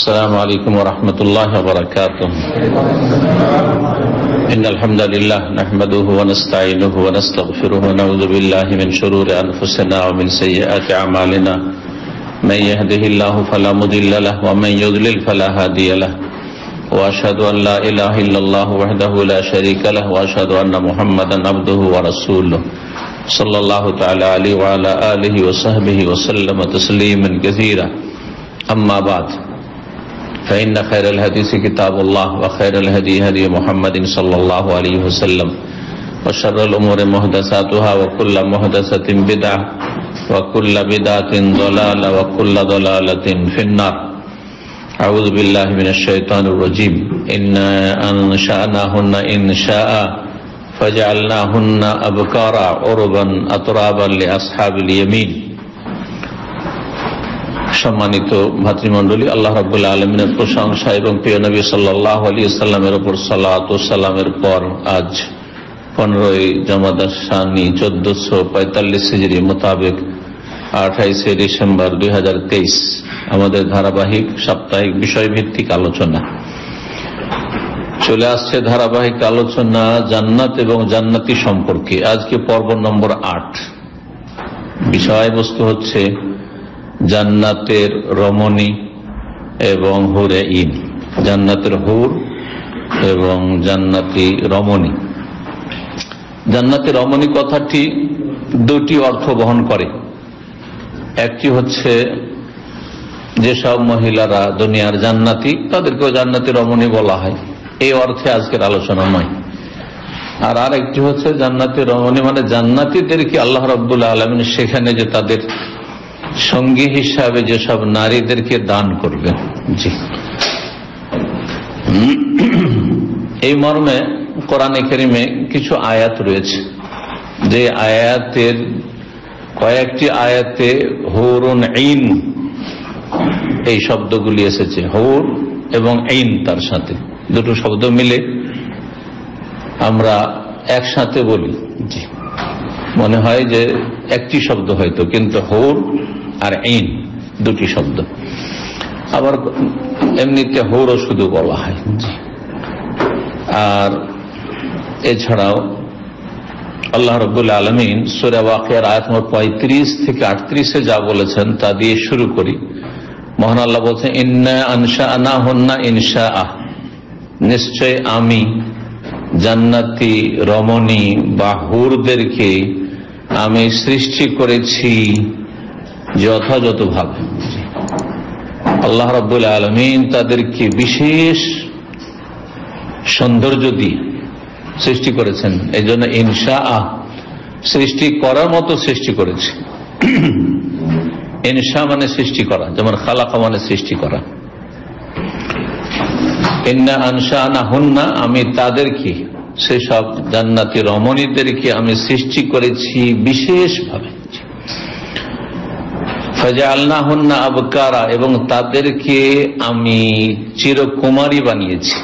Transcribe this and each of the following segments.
السلام عليكم ورحمة الله وبركاته. إن الحمد لله نحمده ونستعينه ونستغفره ونعوذ بالله من شرور أنفسنا ومن سيئات أعمالنا. من يهده الله فلا مضل له ومن يضلل فلا هادي له. وأشهد أن لا إله إلا الله وحده لا شريك له وأشهد أن محمدا عبده ورسوله. صلى الله تعالى عليه وعلى آله وصحبه وسلم تسليما كثيرا. أما بعد. فإن خير الحديث كتاب الله وخير الهدي هدي محمد صلى الله عليه وسلم وشر الأمور محدثاتها وكل محدثة بدعة وكل بدعة ضلالة وكل ضلالة في النار أعوذ بالله من الشيطان الرجيم إنا أنشأناهن إن شاء فجعلناهن أبكارا عربا أترابا لأصحاب اليمين সম্মানিত ভাতৃমন্ডলী আল্লাহ রাবুল্লাহ আলমিনের প্রশংসা এবং প্রিয় নবী সাল্লাহ আলী সাল্লামের ওপর সাল্লাহামের পর আজ পনেরোই জমাদাসানি চোদ্দশো পঁয়তাল্লিশ হিজড়ি মোতাবেক আঠাইশে ডিসেম্বর দুই হাজার তেইশ আমাদের ধারাবাহিক সাপ্তাহিক বিষয়ভিত্তিক আলোচনা। চলে আসছে ধারাবাহিক আলোচনা জান্নাত এবং জান্নাতি সম্পর্কে। আজকে পর্ব নম্বর আট। বিষয়বস্তু হচ্ছে জান্নাতের রমণী এবং হুরে ইন, জান্নাতের হুর এবং জান্নাতি রমণী। জান্নাতের রমণী কথাটি দুটি অর্থ বহন করে। একটি হচ্ছে যেসব মহিলারা দুনিয়ার জান্নাতি, তাদেরকেও জান্নাতি রমণী বলা হয়। এই অর্থে আজকের আলোচনা নয়। আর আর একটি হচ্ছে জান্নাতি রমণী মানে জান্নাতিদেরকে আল্লাহ রব্বুল্লা আলমিন সেখানে যে তাদের সঙ্গী হিসাবে যেসব নারীদেরকে দান করবেন জি। এই মর্মে কোরআনে কেরিমে কিছু আয়াত রয়েছে। যে আয়াতের কয়েকটি আয়াতে হৌরুন ইন এই শব্দগুলি এসেছে। হৌর এবং ইন তার সাথে। দুটো শব্দ মিলে আমরা একসাথে বলি। জি। মনে হয় যে একটি শব্দ হয়তো কিন্তু হৌর আর ইন দুটি শব্দ। আবার এমনিতে হৌরও শুধু বলা হয়। আর এছাড়াও আল্লাহ রবুল্লা আলমিন সুরা ওয়াকিয়ার আয়াত নম্বর পঁয়ত্রিশ থেকে আটত্রিশে যা বলেছেন তা দিয়ে শুরু করি। মহান আল্লাহ বলছেন ইন্না আনসা আনা হন্না ইনসা আহ নিশ্চয় আমি জান্নাতি, রমণী বা হুরদেরকে আমি সৃষ্টি করেছি। যথাযথ ভাবে আল্লাহ রব্বুল আলমিন তাদেরকে বিশেষ সৌন্দর্য দিয়ে সৃষ্টি করেছেন। এই জন্য ইনসা আহ সৃষ্টি করার মতো সৃষ্টি করেছে। ইনসা মানে সৃষ্টি করা, যেমন খালাকা মানে সৃষ্টি করা। ইন্না আনসা আনা হুন্না আমি তাদেরকে, সেসব জান্নাতি রমণীদেরকে আমি সৃষ্টি করেছি বিশেষভাবে। ফাজালনা আবকারা, এবং তাদেরকে আমি চিরকুমারী বানিয়েছি।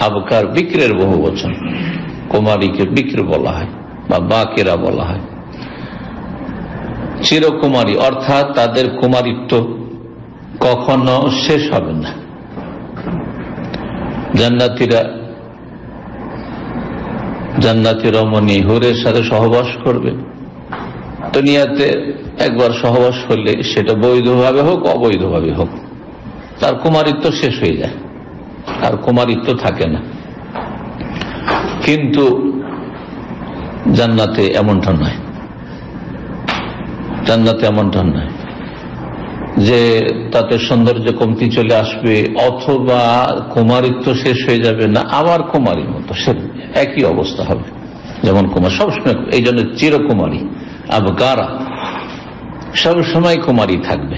আবকার বিক্রের বহু বচন। কুমারীকে বিক্র বলা হয়, বা বাকেরা বলা হয়। চিরকুমারী, অর্থাৎ তাদের কুমারিত্ব কখনো শেষ হবে না। জান্নাতিরা, জান্নাতি রমণী হুরের সাথে সহবাস করবে। দুনিয়াতে একবার সহবাস করলে সেটা বৈধভাবে হোক, অবৈধভাবে হোক, তার কুমারিত্ব শেষ হয়ে যায় আর কুমারিত্ব থাকে না। কিন্তু জান্নাতে এমনটা নয়, জান্নাতে এমনটা নয় যে তাতে সৌন্দর্য কমতি চলে আসবে অথবা কুমারিত্ব শেষ হয়ে যাবে না, আবার কুমারীর মতো সে একই অবস্থা হবে। যেমন কুমার সবসময়, এই জন্য চিরকুমারী। আবকারা সবসময় কুমারী থাকবে।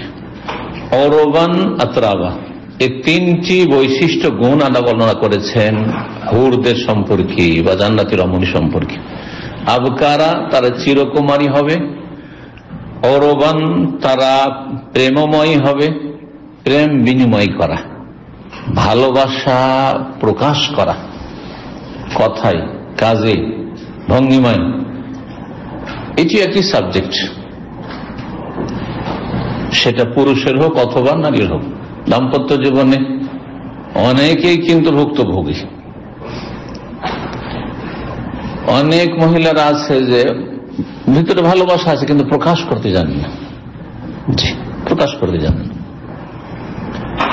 অরবান আতরাবা এই তিনটি বৈশিষ্ট্য গুণ আনা বর্ণনা করেছেন হুরদের সম্পর্কে বা জান্নাতি রমণী সম্পর্কে। আবকারা তারা চিরকুমারী হবে, অরবান তারা প্রেমময় হবে, প্রেম বিনিময় করা, ভালোবাসা প্রকাশ করা, কথায়, কাজে, ভঙ্গিময় এটি একটি সাবজেক্ট। সেটা পুরুষের হোক অথবা নারীর হোক। দাম্পত্য জীবনে অনেকেই কিন্তু ভুক্তভোগী। অনেক মহিলারা আছে যে ভিতরে ভালোবাসা আছে কিন্তু প্রকাশ করতে জানেন না। প্রকাশ করতে জানেন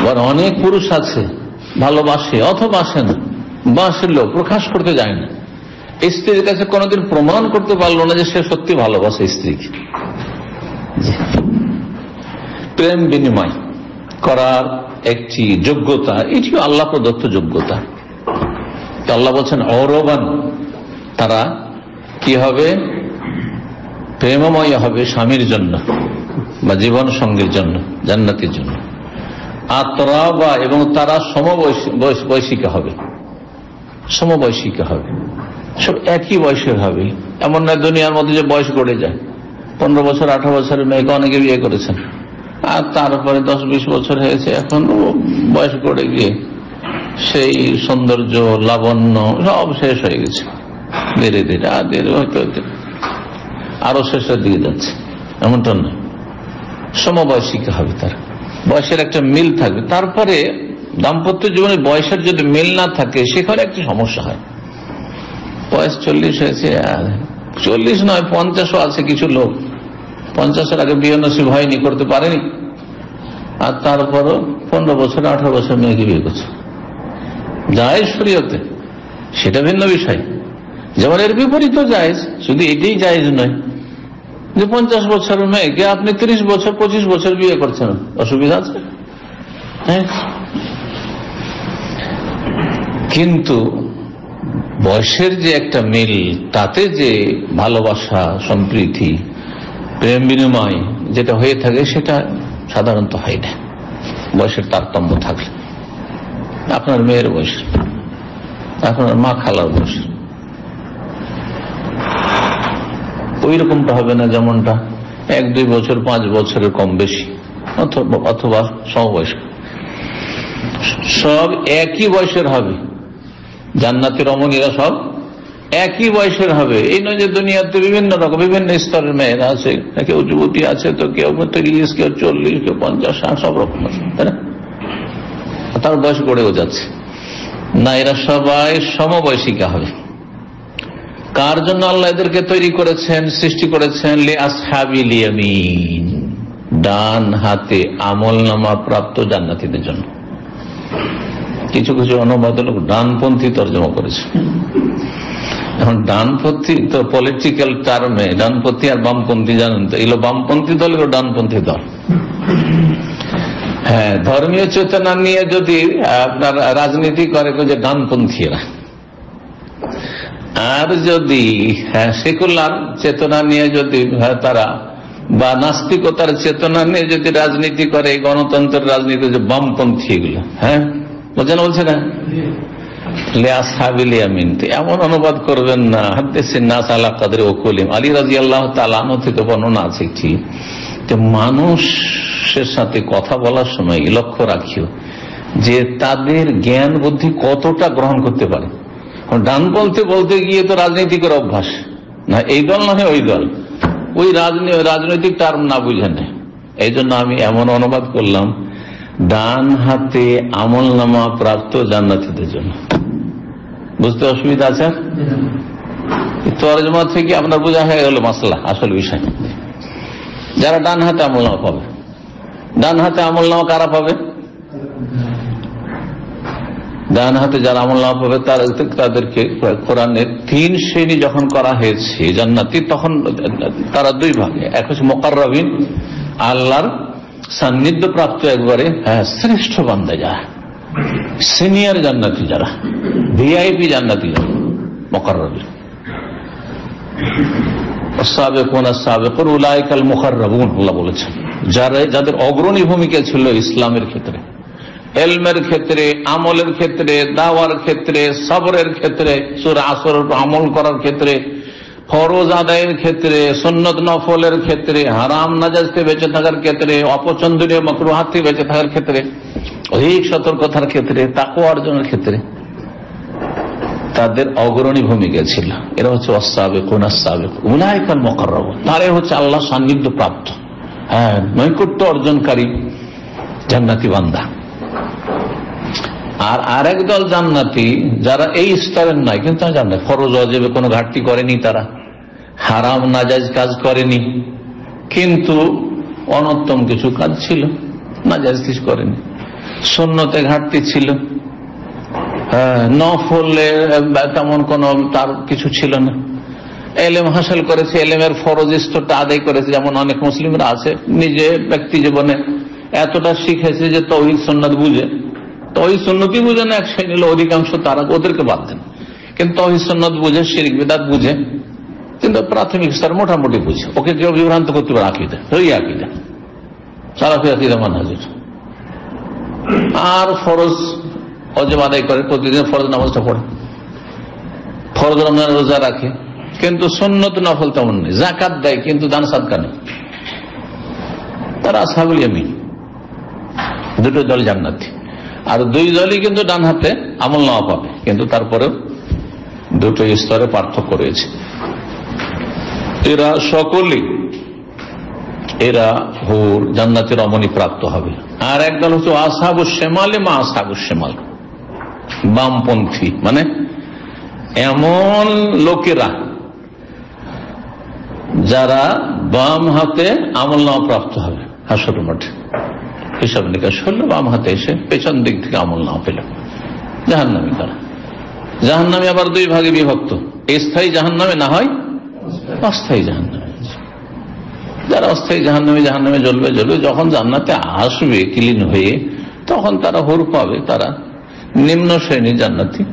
আবার অনেক পুরুষ আছে, ভালোবাসে অথবা বাসে না বাসলেও প্রকাশ করতে যায় না। স্ত্রীর কাছে কোনোদিন প্রমাণ করতে পারল না যে সে সত্যি ভালোবাসে স্ত্রীকে। প্রেম বিনিময় করার একটি যোগ্যতা, এটিও আল্লাহ প্রদত্ত যোগ্যতা। আল্লাহ বলছেন অরবান তারা কি হবে? প্রেমময় হবে স্বামীর জন্য বা জীবন সঙ্গীর জন্য, জান্নাতির জন্য। আতরাবা এবং তারা সমবয়সিকা হবে। সমবয়সিকা হবে। সব একই বয়সের হবে। এমন নয় দুনিয়ার মধ্যে যে বয়স গড়ে যায়। পনেরো বছর, আঠারো বছরের মেয়েকে অনেকে বিয়ে করেছেন। আর তারপরে দশ বিশ বছর হয়েছে, এখন বয়স গড়ে গিয়ে সেই সৌন্দর্য, লাবণ্য সব শেষ হয়ে গেছে। ধীরে ধীরে, আর ধীরে হতে হতে আরও শেষের দিকে যাচ্ছে। এমনটা নয়। সমবয়সিকা হবে তার। বয়সের একটা মিল থাকবে। তারপরে দাম্পত্য জীবনে বয়সের যদি মিল না থাকে, সেখানে একটি সমস্যা হয়। বয়স চল্লিশ হয়েছে, আর চল্লিশ নয়, পঞ্চাশও আছে কিছু লোক। পঞ্চাশের আগে বিয়ে নসিব হয়নি করতে পারেনি। আর তারপরও পনেরো বছর, আঠারো বছর মেয়েকে বিয়ে করছে। যায় শরীয়তে, সেটা ভিন্ন বিষয়। যেমন এর বিপরীত যায় শুধু এটাই জায়জ নয় যে পঞ্চাশ বছরের মেয়েকে আপনি ত্রিশ বছর, পঁচিশ বছর বিয়ে করছেন। অসুবিধা আছে? হ্যাঁ। কিন্তু বয়সের যে একটা মিল, তাতে যে ভালোবাসা, সম্প্রীতি, প্রেম বিনিময় যেটা হয়ে থাকে, সেটা সাধারণত হয় না। বয়সের তারতম্য থাকলে। আপনার মেয়ের বয়স, আপনার মা খালার বয়স। ওই রকমটা হবে না যেমনটা এক, দুই বছর, পাঁচ বছরের কম বেশি অথবা সমবয়স্ক। সব একই বয়সের হবে। জান্নাতের রমণীরা সব একই বয়সের হবে। এই নয় যে দুনিয়াতে বিভিন্ন রকম, বিভিন্ন স্তরের মেয়েরা আছে, কেউ যুবতী আছে, তো কেউ তিরিশ কেউ চল্লিশ, কেউ পঞ্চাশ ষাট সব রকম আছে, তাই না? তার বয়স গড়েও যাচ্ছে। না, এরা সবাই সমবয়সিকা হবে। কার জন্য আল্লাহ এদেরকে তৈরি করেছেন, সৃষ্টি করেছেন? লে ডান হাতে আমল নামা প্রাপ্ত জান্নাতিদের জন্য। কিছু কিছু অনুবাদ লোক ডানপন্থী তর্জমা করেছে। এখন ডানপন্থী তো পলিটিক্যাল টার্মে ডানপন্থী আর বামপন্থী জানেন তো? এগুলো বামপন্থী দল, এগুলো ডানপন্থী দল। হ্যাঁ ধর্মীয় চেতনা নিয়ে যদি আপনার রাজনীতি করে যে ডানপন্থীরা, আর যদি হ্যাঁ সেকুলার চেতনা নিয়ে যদি তারা, বা নাস্তিকতার চেতনা নিয়ে যদি রাজনীতি করে, গণতন্ত্রের রাজনীতি, যে বামপন্থী এগুলো হ্যাঁ? বোঝানো বলছে না এমন অনুবাদ করবেন না। আল্লাহ থেকে মানুষের সাথে কথা বলার সময় লক্ষ্য রাখিও যে তাদের জ্ঞান বুদ্ধি কতটা গ্রহণ করতে পারে। ডান বলতে বলতে গিয়ে তো রাজনৈতিকের অভ্যাস। না, এই দল নয় ওই দল। ওই রাজনৈতিক টার্ম না বুঝে নেয়। এই জন্য আমি এমন অনুবাদ করলাম ডান হাতে আমল নামা প্রাপ্ত জান্নাতিদের জন্য। বুঝতে অসুবিধা আছে? তরজমা থেকে আপনার বোঝা হয়ে গেল মাসলা, আসল বিষয়। যারা ডান হাতে আমল নামা পাবে। ডান হাতে আমল নামা কারা পাবে? ডান হাতে যারা আমল নামা পাবে তাদেরকে কোরআনের তিন শ্রেণি যখন করা হয়েছে জান্নাতি, তখন তারা দুই ভাগে, এক হচ্ছে মোকারবিন আল্লাহর সান্নিধ্য প্রাপ্ত একবারে হ্যাঁ শ্রেষ্ঠ বান্ধা যারা। সিনিয়র জান্নাতি যারা। ভিআইপি জান্নাতি যারা। যারা যাদের অগ্রণী ভূমিকা ছিল ইসলামের ক্ষেত্রে, এলমের ক্ষেত্রে, আমলের ক্ষেত্রে, দাওয়ার ক্ষেত্রে, সবরের ক্ষেত্রে আমল করার ক্ষেত্রে ফরোজ আদায়ের ক্ষেত্রে, সন্নত নফলের ক্ষেত্রে, হারাম নাজাজতে বেঁচে থাকার ক্ষেত্রে, অপছন্দনীয় মকরুহাত বেঁচে থাকার ক্ষেত্রে, অধিক সতর্কতার ক্ষেত্রে তাকু অর্জনের ক্ষেত্রে, তাদের অগ্রণী ভূমিকা ছিল। এরা হচ্ছে অস্তাবেক উনাস্তাবেক উলাইকাল মকরব তারাই হচ্ছে আল্লাহ সান্নিধ্য প্রাপ্ত হ্যাঁ নৈকট্য অর্জনকারী জান্নাতি বান্দা। আর আরেক দল জান্নাতি, যারা এই স্তরের নয়, কিন্তু জান্নাত ফরজ অজেবে কোনো ঘাটতি করেনি তারা। হারাম নাজাজ কাজ করেনি। কিন্তু অনত্তম কিছু কাজ ছিল নাজাজ কিছু করেনি। শূন্যতে ঘাটতি ছিল। হ্যাঁ, নফলে তেমন কোন তার কিছু ছিল না। এলেম হাসিল করেছে এলেমের ফরজ আদায় করেছে। যেমন অনেক মুসলিমরা আছে নিজে ব্যক্তি জীবনে এতটা শিখেছে যে তহিদ সন্ন্যত বুঝে। তহিদ সন্ন্যতি বুঝে না? এক শ্রেণির অধিকাংশ তারা ওদেরকে বাদ দেন। কিন্তু তহিদ সন্ন্যত বুঝে শিরিক বেদাত বুঝে। কিন্তু প্রাথমিক স্তর মোটামুটি বুঝে। ওকে কেউ বিভ্রান্ত করতে পারে আকিদা। ওই আকিদা। সারাফি আকিদা মানহাজের। আর ফরজ অজব আদায় করে, প্রতিদিন ফরজ নামাজটা পড়ে। ফরজ রমজান রোজা রাখে। কিন্তু সন্ন্যত নফল তেমন নেই। জাকাত দেয়, কিন্তু দান সাদকা নেই। তারা আসাবুল ইয়ামিন। দুটো দল জান্নাতি। আর দুই দলই কিন্তু ডান হাতে আমল নেওয়া পাবে। কিন্তু তারপরেও দুটো স্তরে পার্থক্য রয়েছে। এরা সকলেই, এরা হোর জান্নাতের অমনি প্রাপ্ত হবে। আর একদল হচ্ছে আসাবু শেমালে মা আসাবু শেমাল। বামপন্থী মানে এমন লোকেরা যারা বাম হাতে আমল নামা প্রাপ্ত হবে। হাসর মাঠে হিসাব নিকাশ হলো বাম হাতে এসে পেছন দিক থেকে আমল নামা পেল। জাহান্নামি তারা। জাহান্নামি আবার দুই ভাগে বিভক্ত। স্থায়ী জাহান্নামে না হয় অস্থায়ী জাহান্নামে যারা অস্থায়ী জাহান্নামে জাহান্নামে জ্বলবে জ্বলবে, যখন জান্নাতে আসবে ক্লিন হয়ে, তখন তারা হুর পাবে, তারা নিম্ন শ্রেণির জান্নাতি।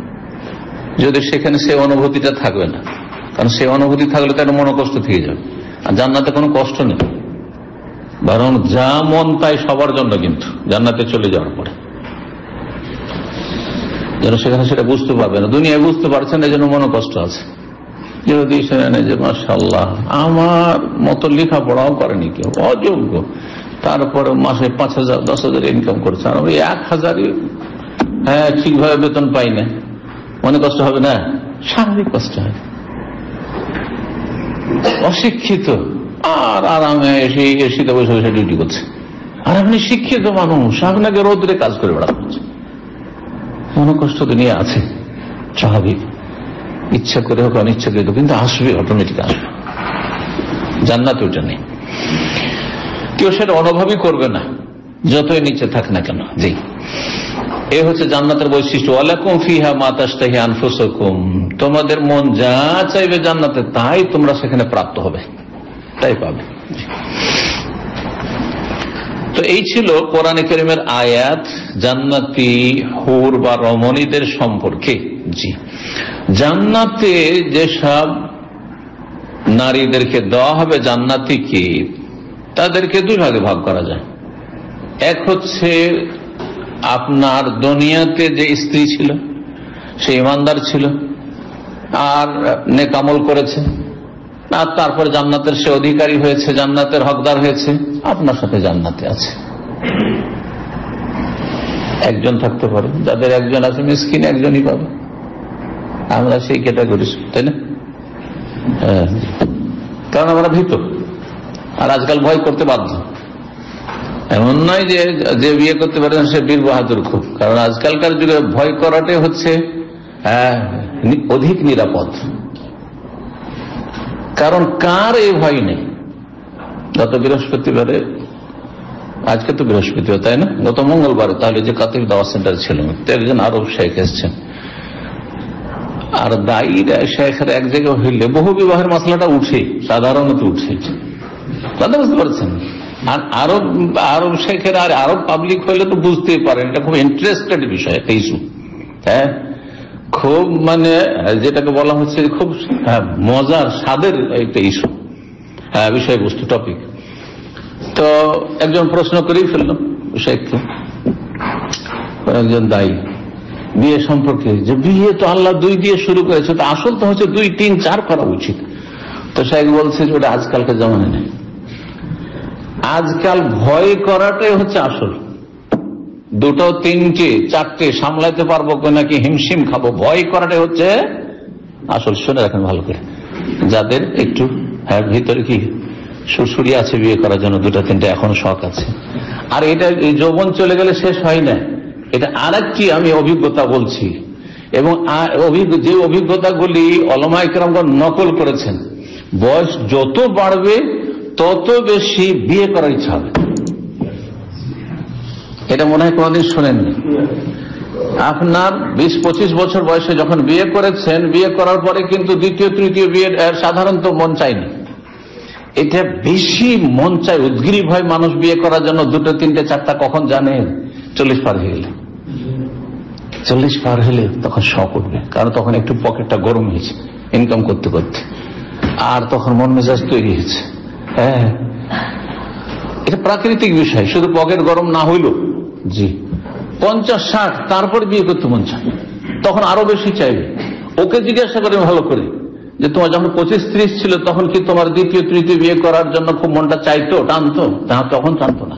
যদি সেখানে সে অনুভূতিটা থাকবে না, কারণ সে অনুভূতি থাকলে তার মনোকষ্ট থেকে যাবে। আর জান্নাতে কোনো কষ্ট নেই। বরং যা মন তাই সবার জন্য কিন্তু, জান্নাতে চলে যাওয়ার পরে। যেন সেখানে সেটা বুঝতে পারবে না। দুনিয়ায় বুঝতে পারছেন এই জন্য মনোকষ্ট আছে। যে মাসাল্লাহ আমার মতো লেখাপড়াও করেনি কেউ, অযোগ্য। তারপরে মাসে পাঁচ হাজার, দশ হাজার ইনকাম করছে। আর আমি এক হাজারই হ্যাঁ ঠিকভাবে বেতন পাই না। মনে কষ্ট হবে না? স্বাভাবিক কষ্ট হবে অশিক্ষিত। আর আরামে এসে, এসিতে বসে বসে ডিউটি করছে। আর আপনি শিক্ষিত মানুষ, আপনাকে রোদ্রে কাজ করে বেড়া বেড়াতে হচ্ছে। মনোকষ্ট দুনিয়া আছে। স্বাভাবিক। ইচ্ছা করে হোক, অনিচ্ছা করে কিন্তু আসবে অটোমেটিক আসবে। জান্নাত ওইটা নেই। কেউ সেটা অনুভবই করবে না। যতই নিচে থাক না কেন, জি। এ হচ্ছে জান্নাতের বৈশিষ্ট্য। আলাকুম ফিহা মাতাস্তাহি আনফুসকুম। তোমাদের মন যা চাইবে জান্নাতে, তাই তোমরা সেখানে প্রাপ্ত হবে। তাই পাবে। তো এই ছিল কোরআন করিমের আয়াত, জান্নাতি হুর বা রমণীদের সম্পর্কে। জি। জান্নাতে যেসব নারীদেরকে দেওয়া হবে জান্নাতিকে তাদেরকে দুই ভাগে ভাগ করা যায়। এক হচ্ছে আপনার দুনিয়াতে যে স্ত্রী ছিল, সে ইমানদার ছিল, আর নেকামল করেছে, আর তারপর জান্নাতের সে অধিকারী হয়েছে, জান্নাতের হকদার হয়েছে, আপনার সাথে জান্নাতে আছে। একজন থাকতে পারে, যাদের একজন আছে, মিসকিন একজনই পাবে। আমরা সেই ক্যাটাগরি তাই না? হ্যাঁ। কারণ আমরা ভীত। আর আজকাল ভয় করতে বাধ্য। এমন নয় যে যে বিয়ে করতে পারেন সে বীর বাহাদুর খুব। কারণ আজকালকার যুগে ভয় করাটাই হচ্ছে হ্যাঁ, অধিক নিরাপদ। কারণ কার এই ভয় নেই? গত বৃহস্পতিবারে আজকে তো বৃহস্পতিবার তাই না? গত মঙ্গলবার তাহলে যে কাতিক দাওয়া সেন্টার ছিল একজন আরব শেখ এসছেন। আর দায়ীরা শেখের এক জায়গায় হইলে বহু বিবাহের মশলাটা উঠে সাধারণত উঠে। কথা বুঝতে পারছেন? আর আরব আরব শেখের আর আরব পাবলিক হইলে তো বুঝতেই পারেন এটা খুব ইন্টারেস্টেড বিষয় একটা ইস্যু হ্যাঁ? খুব মানে যেটাকে বলা হচ্ছে খুব হ্যাঁ, মজার স্বাদের একটা ইস্যু হ্যাঁ বিষয়বস্তু টপিক তো একজন প্রশ্ন করেই ফেলল শেখকে একজন দায়ী। বিয়ে সম্পর্কে যে বিয়ে তো আল্লাহ দুই দিয়ে শুরু করেছে, তো আসল তো হচ্ছে দুই, তিন, চার করা উচিত। তো শেখ বলছে যে ওটা আজকালকার জমানে নেই। আজকাল ভয় করাটাই হচ্ছে আসল। দুটো, তিনটে, চারটে সামলাইতে পারব নাকি হিমশিম খাব, ভয় করাটাই হচ্ছে আসল। শুনে রাখেন ভালো করে। যাদের একটু হ্যাঁ ভিতরে কি সুরসুরি আছে বিয়ে করার জন্য, দুটা, তিনটা, এখন শখ আছে। আর এটা যৌবন চলে গেলে শেষ হয় না। এটা আর আমি অভিজ্ঞতা বলছি। এবং যে অভিজ্ঞতাগুলি অলমাইকরামগণ নকল করেছেন, বয়স যত বাড়বে, তত বেশি বিয়ে করার ইচ্ছা হবে। এটা মনে হয় কোনদিন শোনেননি। আপনার বিশ, পঁচিশ বছর বয়সে যখন বিয়ে করেছেন, বিয়ে করার পরে কিন্তু দ্বিতীয়, তৃতীয় বিয়ের সাধারণত মন চায়নি। এটা বেশি মন চায়, উদ্গ্রীব হয় মানুষ বিয়ে করার জন্য, দুটো, তিনটে, চারটা, কখন জানেন? চল্লিশ পার হয়ে গেলে। চল্লিশ পার হলে তখন শখ উঠবে কারণ তখন একটু পকেটটা গরম হয়েছে ইনকাম করতে করতে। আর তখন মন মেজাজ তৈরি হয়েছে। হ্যাঁ। এটা প্রাকৃতিক বিষয়, শুধু পকেট গরম না হইল। জি। পঞ্চাশ, ষাট, তারপর বিয়ে করতে মন চায় তখন আরও বেশি চাইবে। ওকে জিজ্ঞাসা করে ভালো করে যে, তোমার যখন পঁচিশ, ত্রিশ ছিল, তখন কি তোমার দ্বিতীয়, তৃতীয় বিয়ে করার জন্য খুব মনটা চাইতো, টানতো? তা তখন টানতো না।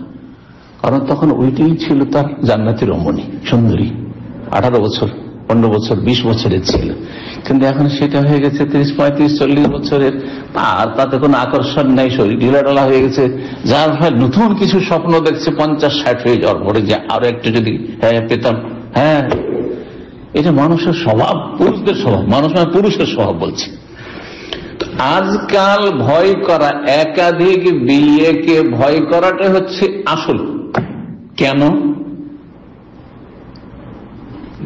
কারণ তখন ওইটাই ছিল তার জান্নাতি রমণী সুন্দরী। আঠারো বছর, পনেরো বছর, বিশ বছরের ছিল। কিন্তু এখন সেটা হয়ে গেছে ত্রিশ, পঁয়ত্রিশ, চল্লিশ বছরের। আর তাতে কোনো আকর্ষণ নেই, শরীর ঢিলাঢালা হয়ে গেছে। যার ফলে নতুন কিছু স্বপ্ন দেখছে, পঞ্চাশ, ষাট হয়ে যাওয়ার পরে যে আরও একটু যদি হ্যাঁ পেতাম। হ্যাঁ এটা মানুষের স্বভাব, পুরুষদের স্বভাব, মানুষ মানে পুরুষের স্বভাব বলছে। আজকাল ভয় করা একাধিক বিয়েকে ভয় করাটা হচ্ছে আসল। কেন?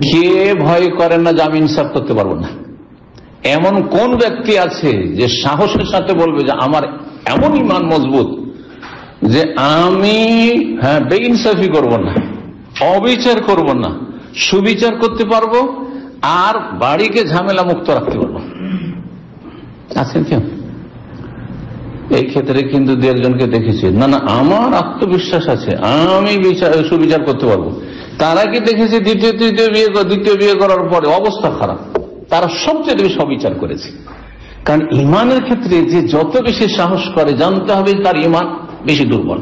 কে ভয় করে না জামিন সাফ করতে পারব না? এমন কোন ব্যক্তি আছে যে সাহসের সাথে বলবে যে আমার এমন ইমান মজবুত যে আমি হ্যাঁ বেইনসাফি করব না, অবিচার করব না, সুবিচার করতে পারব আর বাড়িকে ঝামেলা মুক্ত রাখতে পারব আছেন কেউ? এই ক্ষেত্রে কিন্তু দু একজনকে দেখেছি। না না, আমার আত্মবিশ্বাস আছে, আমি সুবিচার করতে পারব। তারা কি দেখেছে দ্বিতীয়, তৃতীয় বিয়ে দ্বিতীয় বিয়ে করার পরে অবস্থা খারাপ? তারা সবচেয়ে বেশি অবিচার করেছে। কারণ ইমানের ক্ষেত্রে যে যত বেশি সাহস করে জানতে হবে তার ইমান বেশি দুর্বল।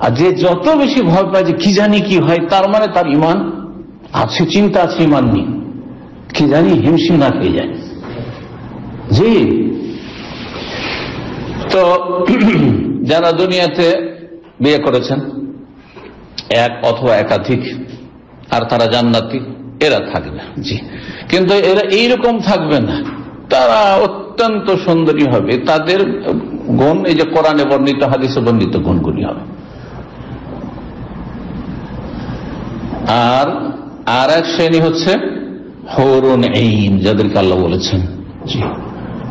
আর যে যত বেশি ভয় পায় যে কি জানি কি হয়, তার মানে তার ইমান আছে, চিন্তা আছে, ইমান নেই। কি জানি হিমশিম না খেয়ে যায়। জি। তো, যারা দুনিয়াতে বিয়ে করেছেন এক অথবা একাধিক, আর তারা জান্নাতি, এরা থাকবে জি। কিন্তু এরা এইরকম থাকবে না। তারা অত্যন্ত সুন্দরী হবে। তাদের গুণ, এই যে কোরআনে বর্ণিত, হাদিসে বর্ণিত গুণগুলি হবে। আর আর এক শ্রেণি হচ্ছে হরুন এইন যাদেরকে আল্লাহ বলেছেন।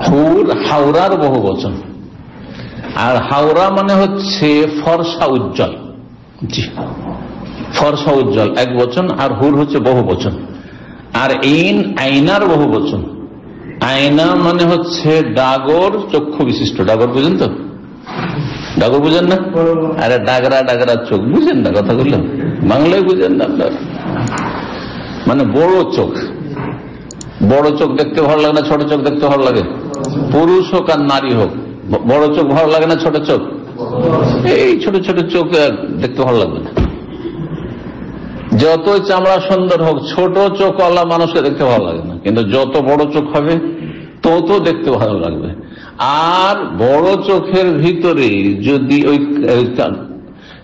হুর হাওড়ার বহু বচন আর হাওড়া মানে হচ্ছে ফর্সা উজ্জ্বল। জি। ফর্সা উজ্জ্বল, এক বচন, আর হুর হচ্ছে বহু বচন। আর ইন, আইনার বহু বচন। আয়না মানে হচ্ছে ডাগর চক্ষু বিশিষ্ট। ডাগর বুঝেন তো? ডাগর বুঝেন না? আরে ডাগরা ডাগরা চোখ, বুঝেন না কথাগুলো? বাংলায় বুঝেন না আপনার? মানে বড় চোখ। বড় চোখ দেখতে ভালো লাগে না ছোট চোখ দেখতে ভালো লাগে? পুরুষ হোক আর নারী হোক বড় চোখ ভালো লাগে না ছোট চোখ? এই ছোট ছোট চোখ দেখতে ভালো লাগবে না। যতই চামড়া সুন্দর হোক, ছোট চোখ আল্লাহ মানুষকে দেখতে ভালো লাগে না। কিন্তু যত বড় চোখ হবে, তত দেখতে ভালো লাগবে। আর বড় চোখের ভিতরে যদি ওই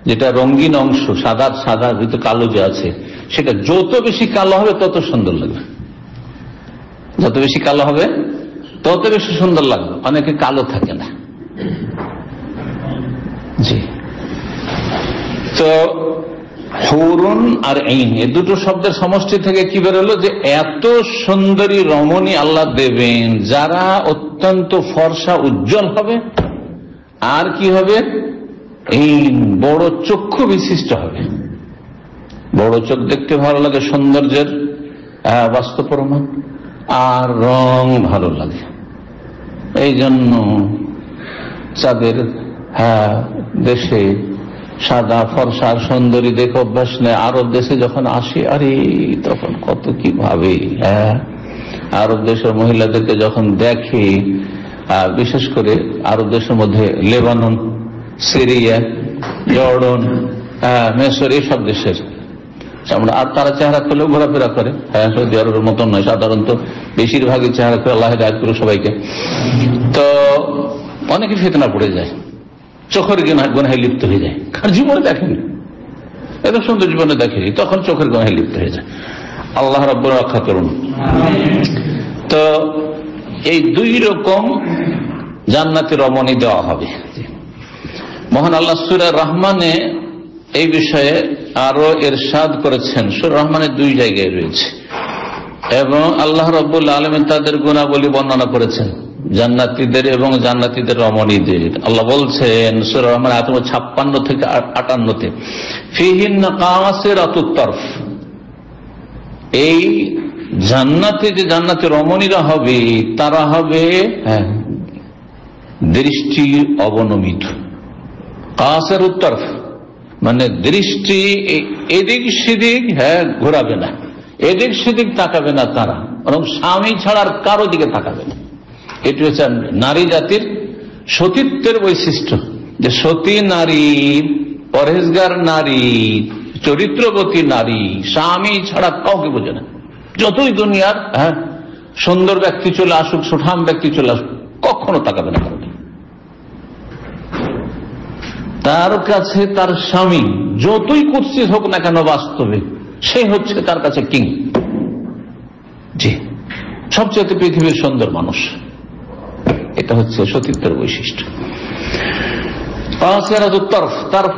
যেটা রঙিন অংশ, সাদা সাদা ভিতরে কালো যে আছে, সেটা যত বেশি কালো হবে, তত সুন্দর লাগবে। যত বেশি কালো হবে, তত বেশি সুন্দর লাগবে। অনেকে কালো থাকে না। জি। তো হৌরুন আর এইন এ দুটো শব্দের সমষ্টি থেকে কি বেরোলো যে এত সুন্দরী রমণী আল্লাহ দেবেন, যারা অত্যন্ত ফর্সা উজ্জ্বল হবে, আর কি হবে? এই বড় চক্ষু বিশিষ্ট হবে। বড় চোখ দেখতে ভালো লাগে সৌন্দর্যের বাস্তব প্রমাণ, আর রং ভালো লাগে। এই জন্য যাদের হ্যাঁ দেশে সাদা ফর্সার সুন্দরী দেখে অভ্যাস নেই। আরব দেশে যখন আসে, আরে, তখন কত কি ভাবে হ্যাঁ? আরব দেশের মহিলাদেরকে যখন দেখে বিশেষ করে আরব দেশের মধ্যে লেবানন, সিরিয়া, জর্ডন মেসর এইসব দেশের আমরা আর তারা চেহারা করলেও ঘোরাফেরা করে হ্যাঁ সৌদি আরবের মতন নয়, সাধারণত বেশিরভাগই চেহারা করে আল্লাহ রায় করে সবাইকে। তো অনেকে ফেতনা পড়ে যায়। চোখের গোনায় লিপ্ত হয়ে যায়। কার জীবনে দেখেন এত সুন্দর জীবনে দেখেনি তখন চোখের গোনায় লিপ্ত হয়ে যায়। আল্লাহ রব্ব রক্ষা করুন। তো এই দুই রকম জান্নাতি রমণী দেওয়া হবে। মহান আল্লাহ সুরের রহমানে এই বিষয়ে আরও এরশাদ করেছেন। সুর রহমানের দুই জায়গায় রয়েছে। এবং আল্লাহ রব্বুল আলমী তাদের গুণাবলী বর্ণনা করেছেন। জান্নাতিদের এবং জান্নাতিদের রমণীদের আল্লাহ বলছেন সুর রহমান আতম ছাপ্পান্ন থেকে আটান্নতে ফিহিন এই জান্নাতে যে জান্নাতে রমণীরা হবে তারা হবে হ্যাঁ, দৃষ্টি অবনমিত। কাসের উত্তর মানে দৃষ্টি এদিক সেদিক হ্যাঁ ঘোরাবে না। এদিক সেদিক তাকাবে না তারা বরং স্বামী ছাড়ার কারও দিকে তাকাবে না। এটি হচ্ছে নারী জাতির সতীত্বের বৈশিষ্ট্য যে সতী নারী পরেজগার নারী চরিত্রবতী নারী, স্বামী ছাড়া কাউকে বোঝে না। যতই দুনিয়ার হ্যাঁ সুন্দর ব্যক্তি চলে আসুক, সুঠাম ব্যক্তি চলে আসুক, কখনো তাকাবে না তার কাছে তার স্বামী যতই কুৎসিত হোক না কেন বাস্তবে, সে হচ্ছে তার কাছে কিং। জি, সবচেয়ে পৃথিবীর সুন্দর মানুষ। এটা হচ্ছে সতীত্বের বৈশিষ্ট্য।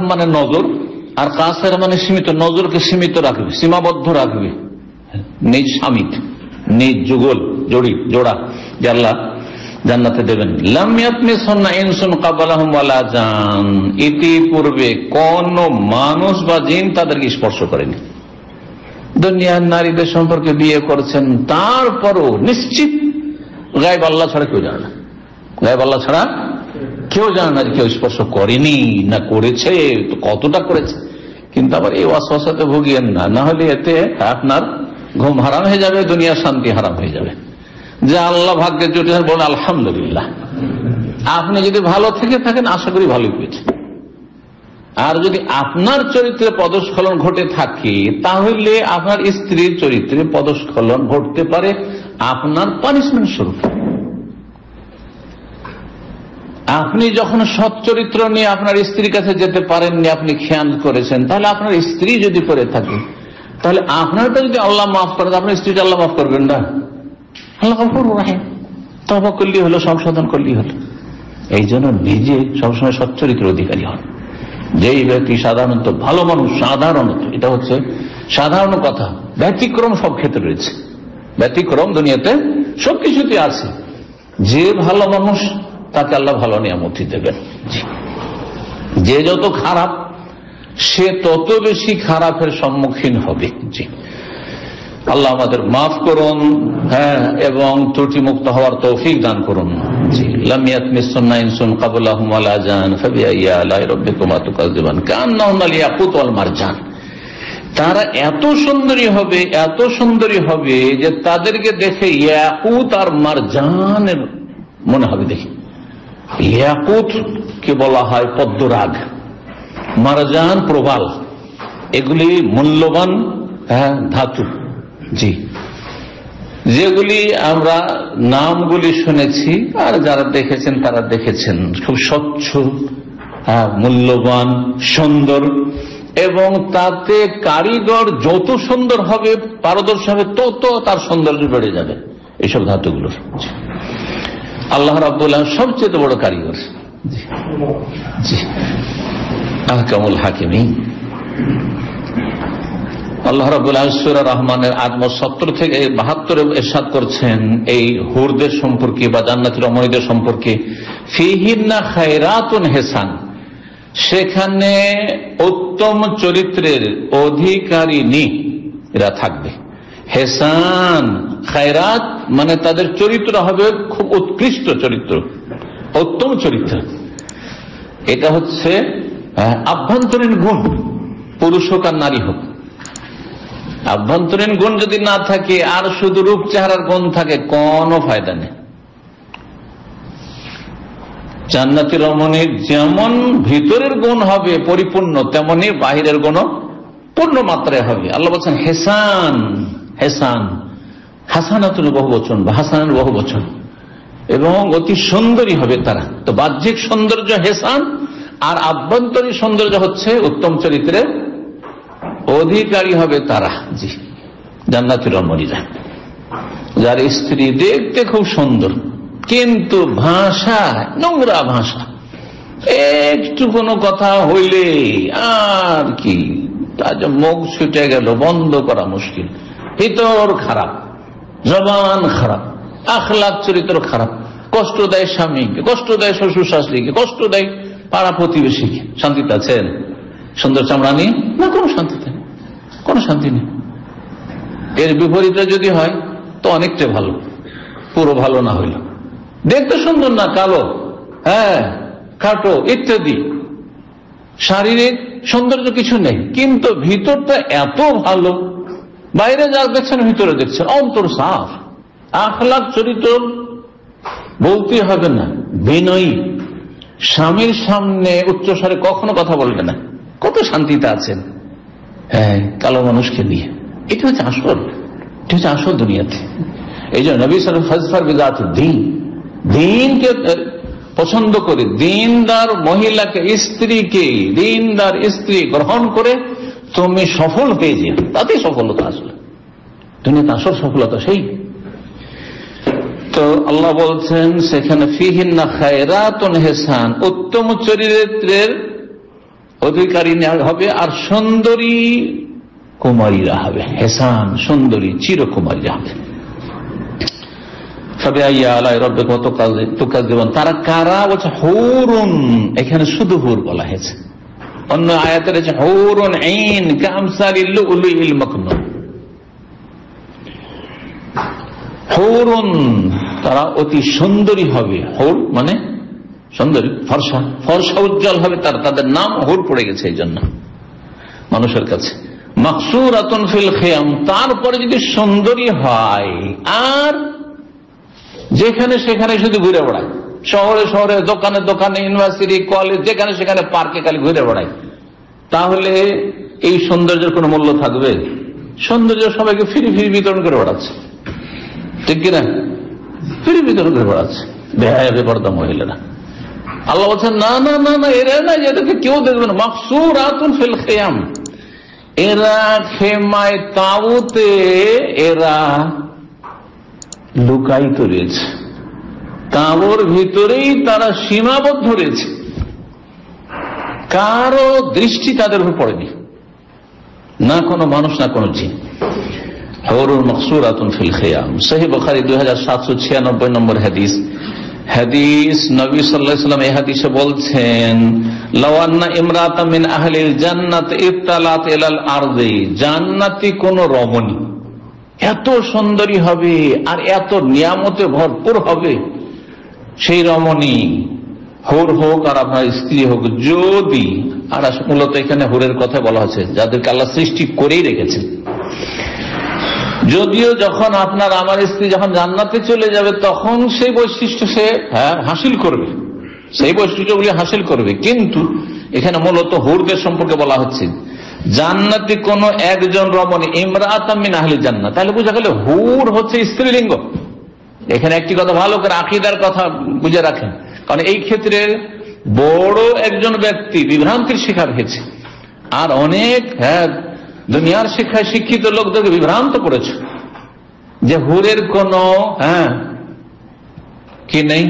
মানে নজর, আর কাসের মানে সীমিত, নজরকে সীমিত রাখবে, সীমাবদ্ধ রাখবে। নিজ স্বামীত নিজ যুগল, জড়ি, জোড়া আল্লাহ জান্নাতে দেবেন। ইতিপূর্বে কোন মানুষ বা জিন তাদেরকে স্পর্শ করেনি। দুনিয়ার নারীদের সম্পর্কে বিয়ে করছেন, তারপরও নিশ্চিত গায়েব আল্লাহ ছাড়া কেউ জানে না। গায়েব আল্লাহ ছাড়া কেউ জানে না কেউ স্পর্শ করেনি না করেছে কতটা করেছে? কিন্তু আবার এই অশ্বাসাতে ভুগিয়েন না না হলে এতে আপনার ঘুম হারাম হয়ে যাবে দুনিয়ার শান্তি হারাম হয়ে যাবে। যে আল্লাহ ভাগ্যের জটিল বলেন, আলহামদুলিল্লাহ। আপনি যদি ভালো থেকে থাকেন, আশা করি ভালোই পেয়েছেন আর যদি আপনার চরিত্রে পদস্খলন ঘটে থাকে, তাহলে আপনার স্ত্রীর চরিত্রে পদস্খলন ঘটতে পারে, আপনার পানিশমেন্ট স্বরূপ। আপনি যখন সৎ চরিত্র নিয়ে আপনার স্ত্রীর কাছে যেতে পারেননি আপনি খেয়াল করেছেন তাহলে আপনার স্ত্রী যদি করে থাকে তাহলে আপনারটা যদি আল্লাহ মাফ করেন আপনার স্ত্রীটা আল্লাহ মাফ করবেন না? আল্লাহ রাহেম। তবা করলেই হলো সংশোধন করলেই হলো। এই জন্য নিজে সবসময় সচ্চরিত্র অধিকারী হন। যেই ব্যক্তি সাধারণত ভালো মানুষ সাধারণত এটা হচ্ছে সাধারণ কথা ব্যতিক্রম সব ক্ষেত্রে রয়েছে। ব্যতিক্রম দুনিয়াতে সবকিছুতে আছে। যে ভালো মানুষ তাকে আল্লাহ ভালো নিয়ামতি দেবেন। যে যত খারাপ, সে তত বেশি খারাপের সম্মুখীন হবে। জি। আল্লাহ আমাদের মাফ করুন হ্যাঁ এবং ত্রুটি মুক্ত হওয়ার তৌফিক দান করুন। তারা এত সুন্দরী হবে, এত সুন্দরী হবে যে তাদেরকে দেখে ইয়াকুত আর মারজানের মনে হবে দেখি। ইয়াকুত কে বলা হয় পদ্মরাগ। মারজান প্রবাল। এগুলি মূল্যবান হ্যাঁ ধাতু। জি। যেগুলি আমরা নামগুলি শুনেছি আর যারা দেখেছেন তারা দেখেছেন। খুব স্বচ্ছ হ্যাঁ, মূল্যবান সুন্দর। এবং তাতে কারিগর যত সুন্দর হবে পারদর্শী হবে তত তার সৌন্দর্য বেড়ে যাবে এইসব ধাতুগুলোর। আল্লাহ রাবুল্লাহ সবচেয়ে বড় কারিগর। আহকামুল হাকিমি আল্লাহ রাবুল রহমানের আত্ম সত্তর থেকে বাহাত্তরে এরশাদ করছেন, এই হুরদের সম্পর্কে বা জান্নাতি রমণীদের সম্পর্কে। ফিহিন্না খায়রাতুন হেসান। সেখানে উত্তম চরিত্রের অধিকারিনী এরা থাকবে। হেসান, খায়রাত মানে তাদের চরিত্র হবে খুব উৎকৃষ্ট চরিত্র, উত্তম চরিত্র। এটা হচ্ছে আভ্যন্তরীণ গুণ, পুরুষ হোক আর নারী হোক। আভ্যন্তরীণ গুণ যদি না থাকে, আর শুধু রূপ চেহারার গুণ থাকে, কোনো ফায়দা নেই। জান্নাতি রমণীর যেমন ভিতরের গুণ হবে পরিপূর্ণ, তেমনি বাহিরের গুণ পূর্ণ মাত্রায় হবে। আল্লাহ বলছেন, হেসান। হেসান, হাসানাতুল বহু বচন বা হাসানের বহু বচন এবং অতি সুন্দরী হবে তারা। তো বাহ্যিক সৌন্দর্য হেসান, আর আভ্যন্তরীণ সৌন্দর্য হচ্ছে উত্তম চরিত্রে অধিকারী হবে তারা। জি, জান্নাতের রমণীরা। যার স্ত্রী দেখতে খুব সুন্দর, কিন্তু ভাষা, নোংরা ভাষা। একটু কোনো কথা হইলে আর কি মুখ ছুটে গেল, বন্ধ করা মুশকিল। ভিতর খারাপ, জবান খারাপ, আখলাখ চরিত্র খারাপ। কষ্ট দেয় স্বামীকে, কষ্ট দেয় শ্বশুর শাশুড়িকে, কষ্ট দেয় পাড়া প্রতিবেশীকে। শান্তিতে আছেন? সুন্দর চামড়া নেই না, কোনো শান্তিতে নেই। কোনো শান্তি নেই। এর বিপরীতে যদি হয়, তো অনেকটা ভালো। পুরো ভালো না হইল। দেখতে সুন্দর না, কালো। হ্যাঁ খাটো, ইত্যাদি। শারীরিক সৌন্দর্য কিছু নেই, কিন্তু ভিতরটা এত ভালো। বাইরে যা দেখছেন ভিতরে দেখছেন, অন্তর সাফ। আখলাখ চরিত্র বলতে হবে না, বিনয়ী। স্বামীর সামনে উচ্চস্বরে কখনো কথা বলবে না। কত শান্তিতে আছেন। হ্যাঁ কালো মানুষকে নিয়ে এটা হচ্ছে আসল। এটা হচ্ছে আসল দুনিয়াতে। এই জন্য নবী সালার বিদাত দিন। দিনকে পছন্দ করে, দিনদার মহিলাকে, স্ত্রীকে, দিনদার স্ত্রী গ্রহণ করে তুমি সফল যে তাতেই সফলতা আসলে। দুনিয়াতে আসল সফলতা সেই। তো আল্লাহ বলছেন, সেখানে ফিহিন্না খায়রাতুন হেসান। উত্তম চরিত্রের অধিকারী হবে আর সুন্দরী কুমারীরা হবে। হেসান, সুন্দরী, চিরকুমারীরা হবে। সবে আইয়া আলাই রব্বে কত কাজ তোকাজ দেবেন তারা কারা? বলছে, হৌরুন। এখানে শুধু হুর বলা হয়েছে। অন্য আয়াতের আছে হৌরুন আইন কামসারিল্লু হৌরুন, তারা অতি সুন্দরী হবে। হৌর মানে সুন্দরী, ফর্সা। ফর্সা উজ্জ্বল হবে তার, তাদের নাম হোর পড়ে গেছে এই জন্য মানুষের কাছে। মাকসুর আতন ফিল খেয়াম, তারপরে যদি সুন্দরী হয়, আর যেখানে সেখানে শুধু ঘুরে বেড়ায়। শহরে শহরে, দোকানে দোকানে ইউনিভার্সিটি কলেজ যেখানে সেখানে পার্কে খালি ঘুরে বেড়ায়। তাহলে এই সৌন্দর্যের কোনো মূল্য থাকবে? সৌন্দর্য সবাইকে ফিরি ফিরি বিতরণ করে বেড়াচ্ছে। ঠিক কিনা? ফিরি বিতরণ করে বেড়াচ্ছে। বেহায়, বেপরদা মহিলারা। আল্লাহ বলছেন, না না না না, এরা না এদেরকে কেউ দেখবে না। মাকসুর আতুন ফিল খেয়াম। এরা খেমায় তাবুতে এরা লুকায়িত রয়েছে। তাঁবর ভিতরেই তারা সীমাবদ্ধ রয়েছে। কারও দৃষ্টি তাদের উপর পড়েনি। না কোনো মানুষ, না কোনো জিন। হরুল মকসুর আতুন ফিল খেয়াম। সহি বখারি দুই হাজার সাতশো ছিয়ানব্বই নম্বর হাদিস। হাদিস নবী সাল্লাম এই হাদিসে বলছেন লওয়ান্না ইমরাত মিন আহলিল জান্নাত ইফতালাত এলাল আরদে। জান্নাতি কোন রমণী এত সুন্দরী হবে আর এত নিয়ামতে ভরপুর হবে। সেই রমণী হোর হোক আর আপনার স্ত্রী হোক, যদি, আর মূলত এখানে হোরের কথা বলা হচ্ছে যাদেরকে আল্লাহ সৃষ্টি করেই রেখেছেন। যদিও যখন আপনার, আমার স্ত্রী যখন জান্নাতে চলে যাবে, তখন সেই বৈশিষ্ট্য সে হ্যাঁ হাসিল করবে। সেই বৈশিষ্ট্যগুলি হাসিল করবে। কিন্তু এখানে মূলত হুরদের সম্পর্কে বলা হচ্ছে, জান্নাতি কোন একজন রমণী ইমরাতামিন আহলি জান্নাত। তাহলে বোঝা গেল হুর হচ্ছে স্ত্রীলিঙ্গ। এখানে একটি কথা ভালো করে আকিদার কথা বুঝে রাখেন। কারণ এই ক্ষেত্রে বড় একজন ব্যক্তি বিভ্রান্তির শিকার হয়েছে। আর অনেক হ্যাঁ দুনিয়ার শিক্ষায় শিক্ষিত লোকদেরকে বিভ্রান্ত করেছে। যে হুরের কোন হ্যাঁ কি নেই?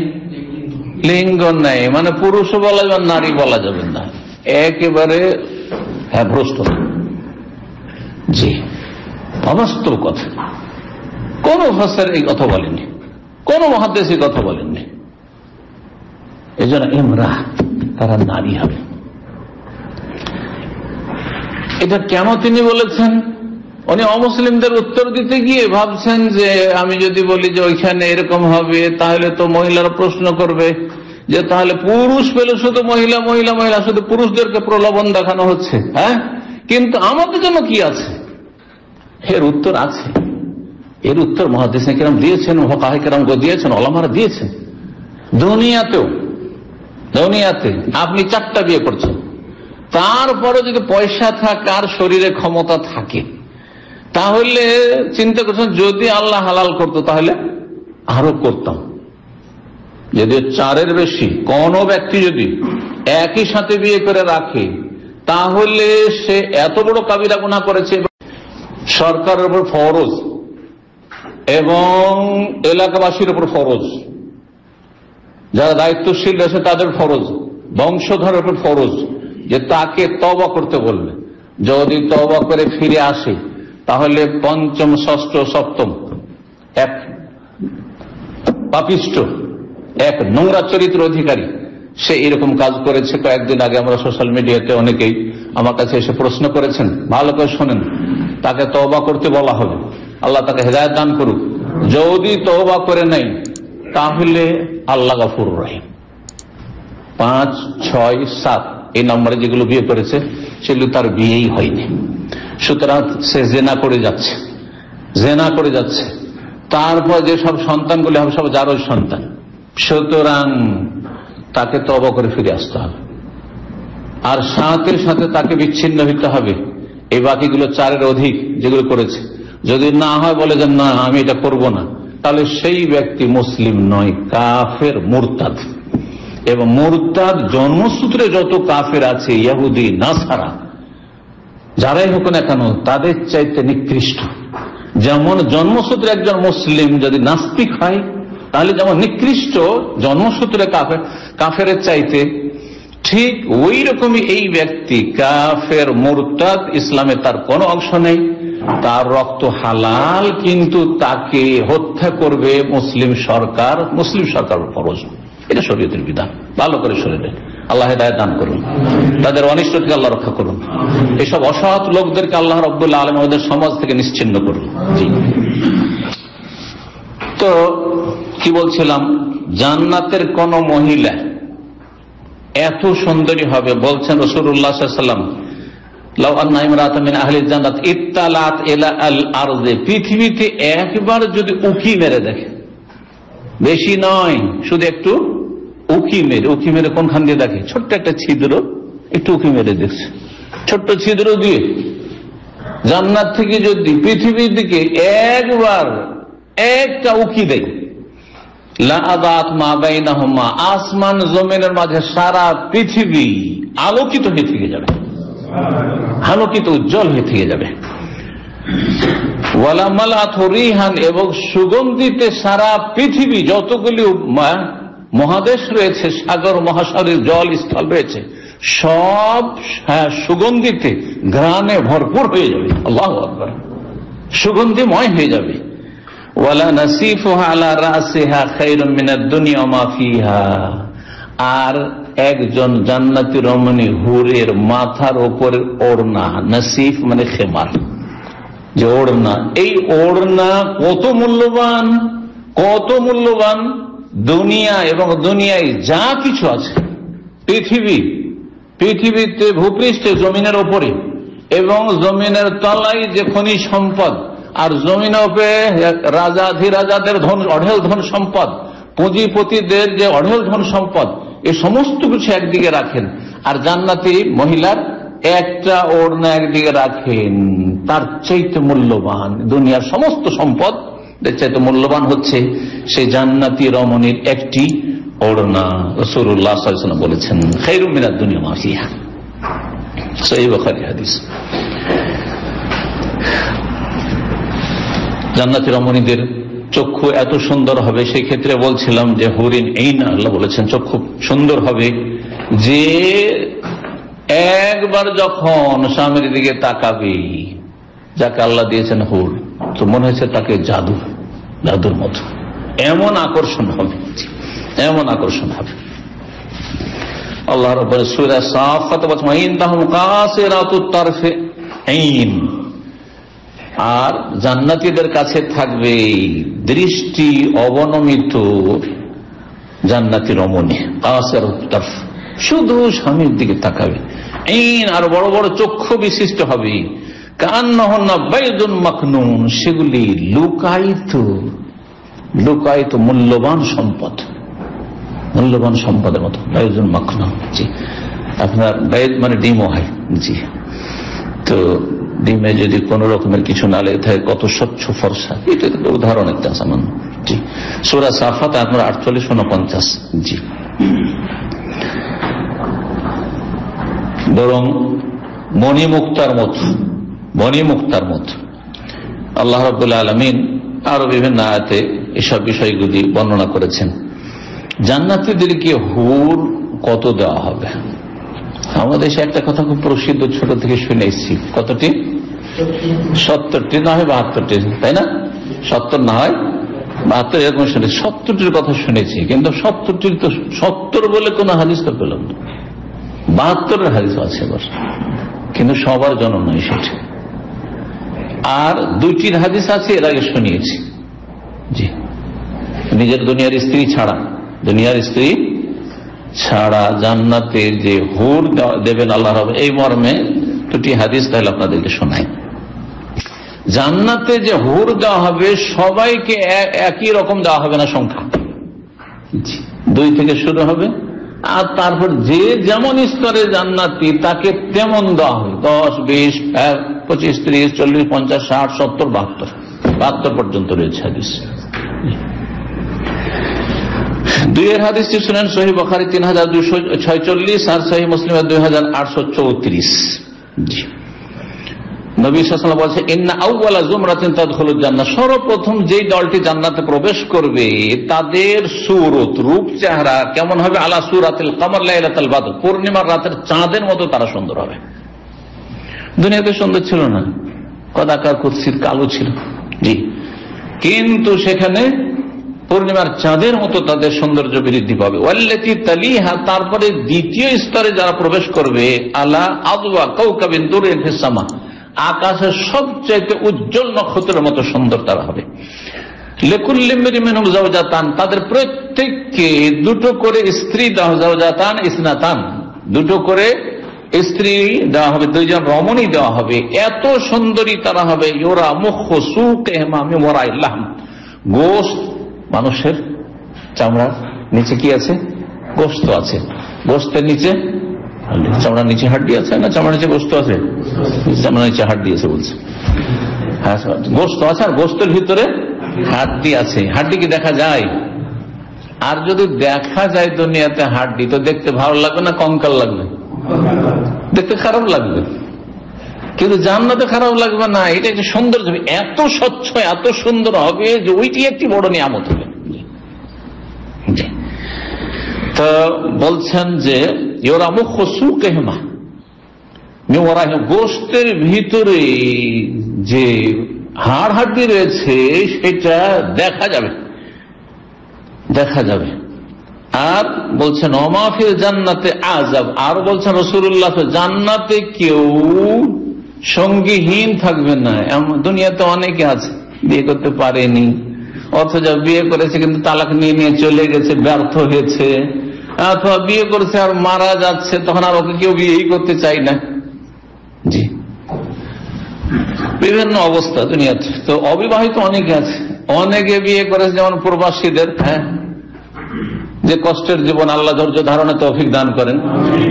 লিঙ্গ নেই। মানে পুরুষও বলা যাবে, নারী বলা যাবে না। একেবারে হ্যাঁ ভ্রষ্ট। জি, অবাস্তব কথা। কোন ভাষার এই কথা বলেনি কোন মহাদেশে কথা বলেননি। এই জন্য ইমরা তারা নারী হবে। এটা কেন তিনি বলেছেন? উনি অমুসলিমদের উত্তর দিতে গিয়ে ভাবছেন যে, আমি যদি বলি যে ওইখানে এরকম হবে, তাহলে তো মহিলারা প্রশ্ন করবে যে, তাহলে পুরুষ পেলে শুধু মহিলা মহিলা মহিলা, শুধু পুরুষদেরকে প্রলোভন দেখানো হচ্ছে হ্যাঁ? কিন্তু আমাদের জন্য কি আছে? এর উত্তর আছে। এর উত্তর মহাদেশ কেরাম দিয়েছেন কেরাম দিয়েছেন অলামারা দিয়েছেন। দুনিয়াতেও, দুনিয়াতে আপনি চারটা বিয়ে করছেন। তারপরে যদি পয়সা থাকার শরীরে ক্ষমতা থাকে, তাহলে চিন্তা করছেন, যদি আল্লাহ হালাল করতো তাহলে আরও করতাম। যদি চারের বেশি, কোন ব্যক্তি যদি একই সাথে বিয়ে করে রাখে, তাহলে সে এত বড় কাবিরা গুণা করেছে। সরকারের উপর ফরজ। এবং এলাকাবাসীর উপর ফরজ। যারা দায়িত্বশীল রয়েছে, তাদের ফরজ। বংশধরের উপর ফরজ। যে তাকে তবা করতে বলবে যদি তবা করে ফিরে আসে, তাহলে পঞ্চম, ষষ্ঠ, সপ্তম, এক পাপিষ্ট, এক নোংরা চরিত্র অধিকারী, সে এরকম কাজ করেছে। কয়েকদিন আগে আমরা সোশ্যাল মিডিয়াতে অনেকেই আমার কাছে এসে প্রশ্ন করেছেন, ভালো করে শোনেন, তাকে তবা করতে বলা হবে। আল্লাহ তাকে হেদায়ত দান করুক। যদি তবা করে নেই, তাহলে আল্লাহ গাফুর রহিম। পাঁচ, ছয়, সাত, এই নম্বরে যেগুলো বিয়ে করেছে, সেগুলো তার বিয়েই হয়নি। সুতরাং সে জেনা করে যাচ্ছে। জেনা করে যাচ্ছে। তারপর যে সব সন্তানগুলি হবে, সব যারও সন্তান। সুতরাং তাকে তব করে ফিরে আসতে হবে। আর সাথে সাথে তাকে বিচ্ছিন্ন হইতে হবে। এই বাকিগুলো চারের অধিক যেগুলো করেছে। যদি না হয় বলে যে, না, আমি এটা করব না। তাহলে সেই ব্যক্তি মুসলিম নয়, কাফের মুরতাদ। এবং মুরতাদ জন্মসূত্রে যত কাফের আছে ইয়াহুদি নাসারা, যারাই হোক না কেন, তাদের চাইতে নিকৃষ্ট। যেমন জন্মসূত্রে একজন মুসলিম যদি নাস্তিক হয়, তাহলে যেমন নিকৃষ্ট জন্মসূত্রে কাফের কাফের চাইতে, ঠিক ওই রকমই এই ব্যক্তি, কাফের মোরতাদ, ইসলামে তার কোনো অংশ নেই। তার রক্ত হালাল, কিন্তু তাকে হত্যা করবে মুসলিম সরকার। মুসলিম সরকার ফরজ। এটা শরীয়তের বিধান। ভালো করে শরীরে আল্লাহ হেদায় দান করুন। তাদের অনিষ্ট থেকে আল্লাহ রক্ষা করুন। এসব অসৎ লোকদেরকে আল্লাহ রব্দুল্লাহ আলম ওদের সমাজ থেকে নিশ্চিন্ন করুন। তো কি বলছিলাম? জান্নাতের কোন মহিলা এত সুন্দরী হবে, বলছেন রসুল্লাহাম পৃথিবীতে একবার যদি উকি মেরে দেখে, বেশি নয়, শুধু একটু উকি মেরে উকি মেরে কোনখান দিয়ে দেখে? ছোট্ট একটা ছিদ্র, একটু উকি মেরে দেখছে। ছোট্ট ছিদ্র দিয়ে। জান্নাত থেকে যদি পৃথিবীর দিকে একবার একটা উকি দেয় আসমান জমিনের মাঝে সারা পৃথিবী আলোকিত হয়ে থেকে যাবে। আলোকিত উজ্জ্বল হয়ে থেকে যাবে। এবং সুগন্ধিতে সারা পৃথিবী যতগুলি মহাদেশ রয়েছে, সাগর মহাসাগরের জল স্থল রয়েছে, সব সুগন্ধিতে গ্রানে ভরপুর হয়ে যাবে। আল্লাহ সুগন্ধিময় হয়ে যাবে। আর একজন জান্নাতি রমণী হুরের মাথার ওপরের ওড়না, নাসিফ মানে খেমার। যে ওড়না, এই ওড়না কত মূল্যবান কত মূল্যবান দুনিয়া এবং দুনিয়ায় যা কিছু আছে, পৃথিবী, পৃথিবীতে ভূপৃষ্ঠে জমিনের ওপরে এবং জমিনের তলায় যে খনিজ সম্পদ আর জমিন ওপরে রাজাধিরাজাদের ধন, অঢেল ধন সম্পদ, পুঁজিপতিদের যে অঢেল ধন সম্পদ এই সমস্ত কিছু একদিকে রাখেন। আর জান্নাতি মহিলার একটা ওড়না একদিকে রাখেন। তার চাইতে মূল্যবান দুনিয়ার সমস্ত সম্পদ চাইতে মূল্যবান হচ্ছে সেই জান্নাতি রমণীর একটি ওড়না। রসুল্লাহ বলেছেন খৈরুমিনার দুনিয়া মাফিয়া সেই জান্নাতি রমণীদের চক্ষু এত সুন্দর হবে সেই ক্ষেত্রে বলছিলাম যে হরিণ, এই না, আল্লাহ বলেছেন চক্ষু সুন্দর হবে। যে একবার যখন স্বামীর দিকে তাকাবে, যাকে আল্লাহ দিয়েছেন হুর, তো মনে হয়েছে তাকে জাদু, জাদুর মতো। এমন আকর্ষণ হবে, এমন আকর্ষণ হবে। আল্লাহ সুরা সাফাত আর জান্নাতিদের কাছে থাকবে দৃষ্টি অবনমিত জান্নাতি রমণী। শুধু স্বামীর দিকে তাকাবে। এইন আর বড় বড় চক্ষু বিশিষ্ট হবে। মাখনুন। সেগুলি লুকায়িত লুকায়িত মূল্যবান সম্পদ। মূল্যবান সম্পদের মতো। বায়ুজন মাখনুন। জি। আপনার মানে ডিমও হয়। জি। তো ডিমে যদি কোন রকমের কিছু না লেগে থাকে, কত স্বচ্ছ ফর্সা। এটা উদাহরণ একটা সামান্য জি। সোরা সাফাত আপনার আটচল্লিশ, উনপঞ্চাশ। জি। বরং মণিমুক্তার মতো, মণিমুক্তার মত। আল্লাহ রবুল্লা আলমিন আরও বিভিন্ন আয়াতে এসব বিষয়গুলি বর্ণনা করেছেন। জান্নাতিদেরকে হুর কত দেওয়া হবে? আমাদের একটা কথা খুব প্রসিদ্ধ, ছোট থেকে শুনে এসেছি কতটি? সত্তরটি না হয় বাহাত্তরটি, তাই না? সত্তর না হয় বাহাত্তর, এরকম শুনে সত্তরটির কথা শুনেছি, কিন্তু সত্তরটির তো সত্তর বলে কোনো হাদিস তো পেলাম না। বাহাত্তরের হাদিস আছে এবার, কিন্তু সবার জন্য নয় সেটা। আর দুইটির হাদিস আছে, এর আগে শুনিয়েছি। জি। নিজের দুনিয়ার স্ত্রী ছাড়া, দুনিয়ার স্ত্রী ছাড়া জান্নাতে যে হুর দেবেন আল্লাহ এই মর্মে দুটি হাদিস তাহলে আপনাদেরকে শোনাই। জান্নাতে যে হোর দেওয়া হবে, সবাইকে একই রকম দেওয়া হবে না সংখ্যা। দুই থেকে শুরু হবে, আর তারপর যে যেমন স্তরে জান্নাতি, তাকে তেমন দেওয়া হবে। দশ, বিশ, এক, পঁচিশ, ত্রিশ, চল্লিশ, পঞ্চাশ, ষাট, সত্তর, বাহাত্তর। বাহাত্তর পর্যন্ত রয়েছে হাদিস। দুইয়ের হাদিসটি শুনেন সহি বখারি তিন হাজার দুশো ছয়চল্লিশ আর সহি মুসলিমের দুই হাজার আটশো চৌত্রিশ। সর্বপ্রথম যেই দলটি জান্নাতে প্রবেশ করবে, তাদের সুরত, রূপ, চেহারা কেমন হবে? আলা সুরাতিল কামার, লাইলাতাল বাদর। পূর্ণিমার রাতের চাঁদের মতো তারা সুন্দর হবে। দুনিয়াতে সুন্দর ছিল না। কদাকার কুৎসির কালো ছিল। জি। কিন্তু সেখানে পূর্ণিমার চাঁদের মতো তাদের সৌন্দর্য বৃদ্ধি পাবে। ওয়াল্লেতি তালিহা, তারপরে দ্বিতীয় স্তরে যারা প্রবেশ করবে, আলা আদুয়া কৌকাবিন দূরের হিসামা আকাশের সবচাইতে উজ্জ্বল নক্ষত্রের মতো সুন্দর তারা হবে। তাদের প্রত্যেককে দুটো করে স্ত্রী দেওয়া ইসনাতান। দুটো করে স্ত্রী দেওয়া হবে, দুইজন রমণী দেওয়া হবে। এত সুন্দরী তারা হবে। ইয়োরা মুখ গোস্ত, মানুষের চামড়ার নিচে কি আছে? গোস্ত আছে। গোস্তের নিচে চামড়ার নিচে হাড্ডি আছে না চামড়ার নিচে গোস্ত আছে? চামড়ার নিচে হাড্ডি আছে বলছে। হ্যাঁ গোস্ত আছে আর গোস্তের ভিতরে হাড্ডি আছে। হাড্ডি কি দেখা যায়? আর যদি দেখা যায় দুনিয়াতে হাড্ডি, তো দেখতে ভালো লাগবে না কঙ্কাল লাগবে? দেখতে খারাপ লাগবে। কিন্তু জান্নাতে খারাপ লাগবে না, এটা একটা সুন্দর হবে এত স্বচ্ছ, এত সুন্দর হবে যে ওইটি একটি বড় নিয়ামত হবে। তো বলছেন যে গোস্তের ভিতরে যে হাড় হাড্ডি রয়েছে, সেটা দেখা যাবে। দেখা যাবে। আর বলছেন অমাফির জান্নাতে আজাব আর বলছেন রসুল্লাহ জান্নাতে কেউ সঙ্গীহীন থাকবে না। দুনিয়াতে অনেকে আছে, বিয়ে করতে পারেনি, অথচ বিয়ে করেছে, কিন্তু তালাক নিয়ে নিয়ে চলে গেছে, ব্যর্থ হয়েছে। অথবা বিয়ে করেছে আর মারা যাচ্ছে, তখন আর ওকে কেউ বিয়েই করতে চাই না। জি। বিভিন্ন অবস্থা দুনিয়াতে। তো অবিবাহিত অনেকে আছে। অনেকে বিয়ে করেছে যেমন প্রবাসীদের হ্যাঁ যে কষ্টের জীবন আল্লাহ ধৈর্য ধারণে তৌফিক দান করেন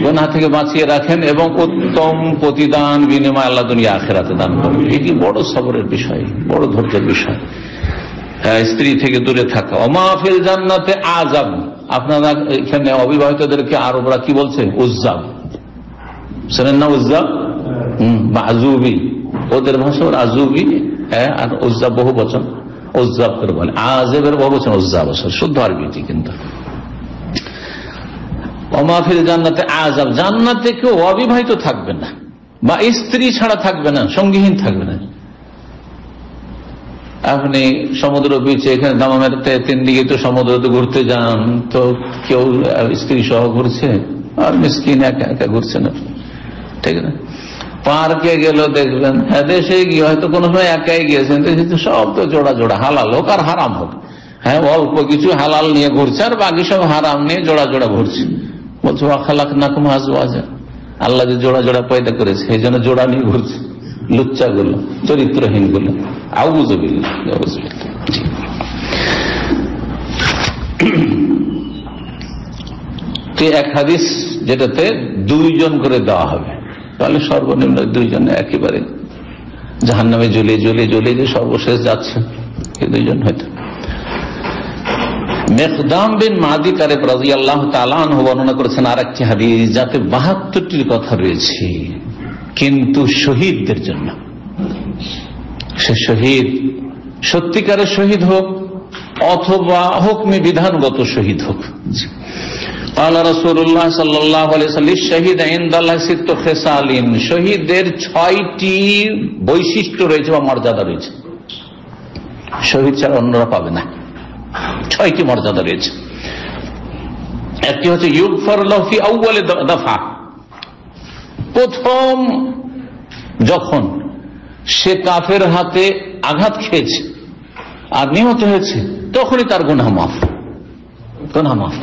গোনা থেকে বাঁচিয়ে রাখেন এবং উত্তম প্রতিদান বিনিময় আল্লাহ দুনিয়া আখেরাতে দান করেন। এটি বড় সবরের বিষয়, বড় ধৈর্যের বিষয়। স্ত্রী থেকে দূরে থাকা। অমাফিল জান্নাতে আজাব আপনারা এখানে অবিবাহিতদেরকে আরবরা কি বলছে? উজ্জাব। শোনেন না উজ্জাব? আজুবি ওদের ভাষা আজুবি হ্যাঁ আর উজ্জাব বহু বচন। উজ্জাব করে বলে। আজেবের বহু বচন, উজ্জাব শুদ্ধ আরবিটি কিন্তু। অমাফিল জান্নাতে আজাব জান্নাতে কেউ অবিবাহিত থাকবে না। বা স্ত্রী ছাড়া থাকবে না, সঙ্গীহীন থাকবে না। আপনি সমুদ্র বিচে এখানে দামামের তিন দিকে তো সমুদ্রতে ঘুরতে যান, তো কেউ স্ত্রী সহ ঘুরছে? আর মিসকিন একা একা ঘুরছে না ঠিক না পার্কে গেল দেখবেন হ্যাঁ দেশে গিয়ে হয়তো কোনো সময় একাই গিয়েছেন সব তো জোড়া জোড়া, হালাল হোক আর হারাম হোক। হ্যাঁ অল্প কিছু হালাল নিয়ে ঘুরছে, আর বাকি সব হারাম নিয়ে জোড়া জোড়া ঘুরছে। বলছো আখালাক নাকুম হাজওয়াজা আল্লাহ যে জোড়া জোড়া পয়দা করেছে, এই জন্য জোড়া নিয়ে ঘুরছে। লুচ্চা গুলো চরিত্রহীনগুলো এক হাদিস যেটাতে দুইজন করে দেওয়া হবে। তাহলে সর্বনিম্ন দুইজন একেবারে জাহান নামে জ্বলে জ্বলে জ্বলে যে সর্বশেষ যাচ্ছে, এই দুইজন হয়তো। আল্লাহ তালান বর্ণনা করেছেন যাতে বাহাত্তরটির কথা রয়েছে, কিন্তু শহীদদের জন্য। সে শহীদ। সত্যিকারের শহীদ হোক, অথবা হুকমি বিধানগত শহীদ হোক। আল্লাহ রসুল্লাহ সাল্লাহ শহীদ শহীদদের ছয়টি বৈশিষ্ট্য রয়েছে বা মর্যাদা রয়েছে। শহীদ ছাড়া অন্যরা পাবে না। ছয়টি মর্যাদা রয়েছে। একটি হচ্ছে আউ্বালে দফা। প্রথম যখন সে কাফের হাতে আঘাত খেয়েছে আর নিহত হয়েছে, তখনই তার গুনা মাফ। গুনা মাফ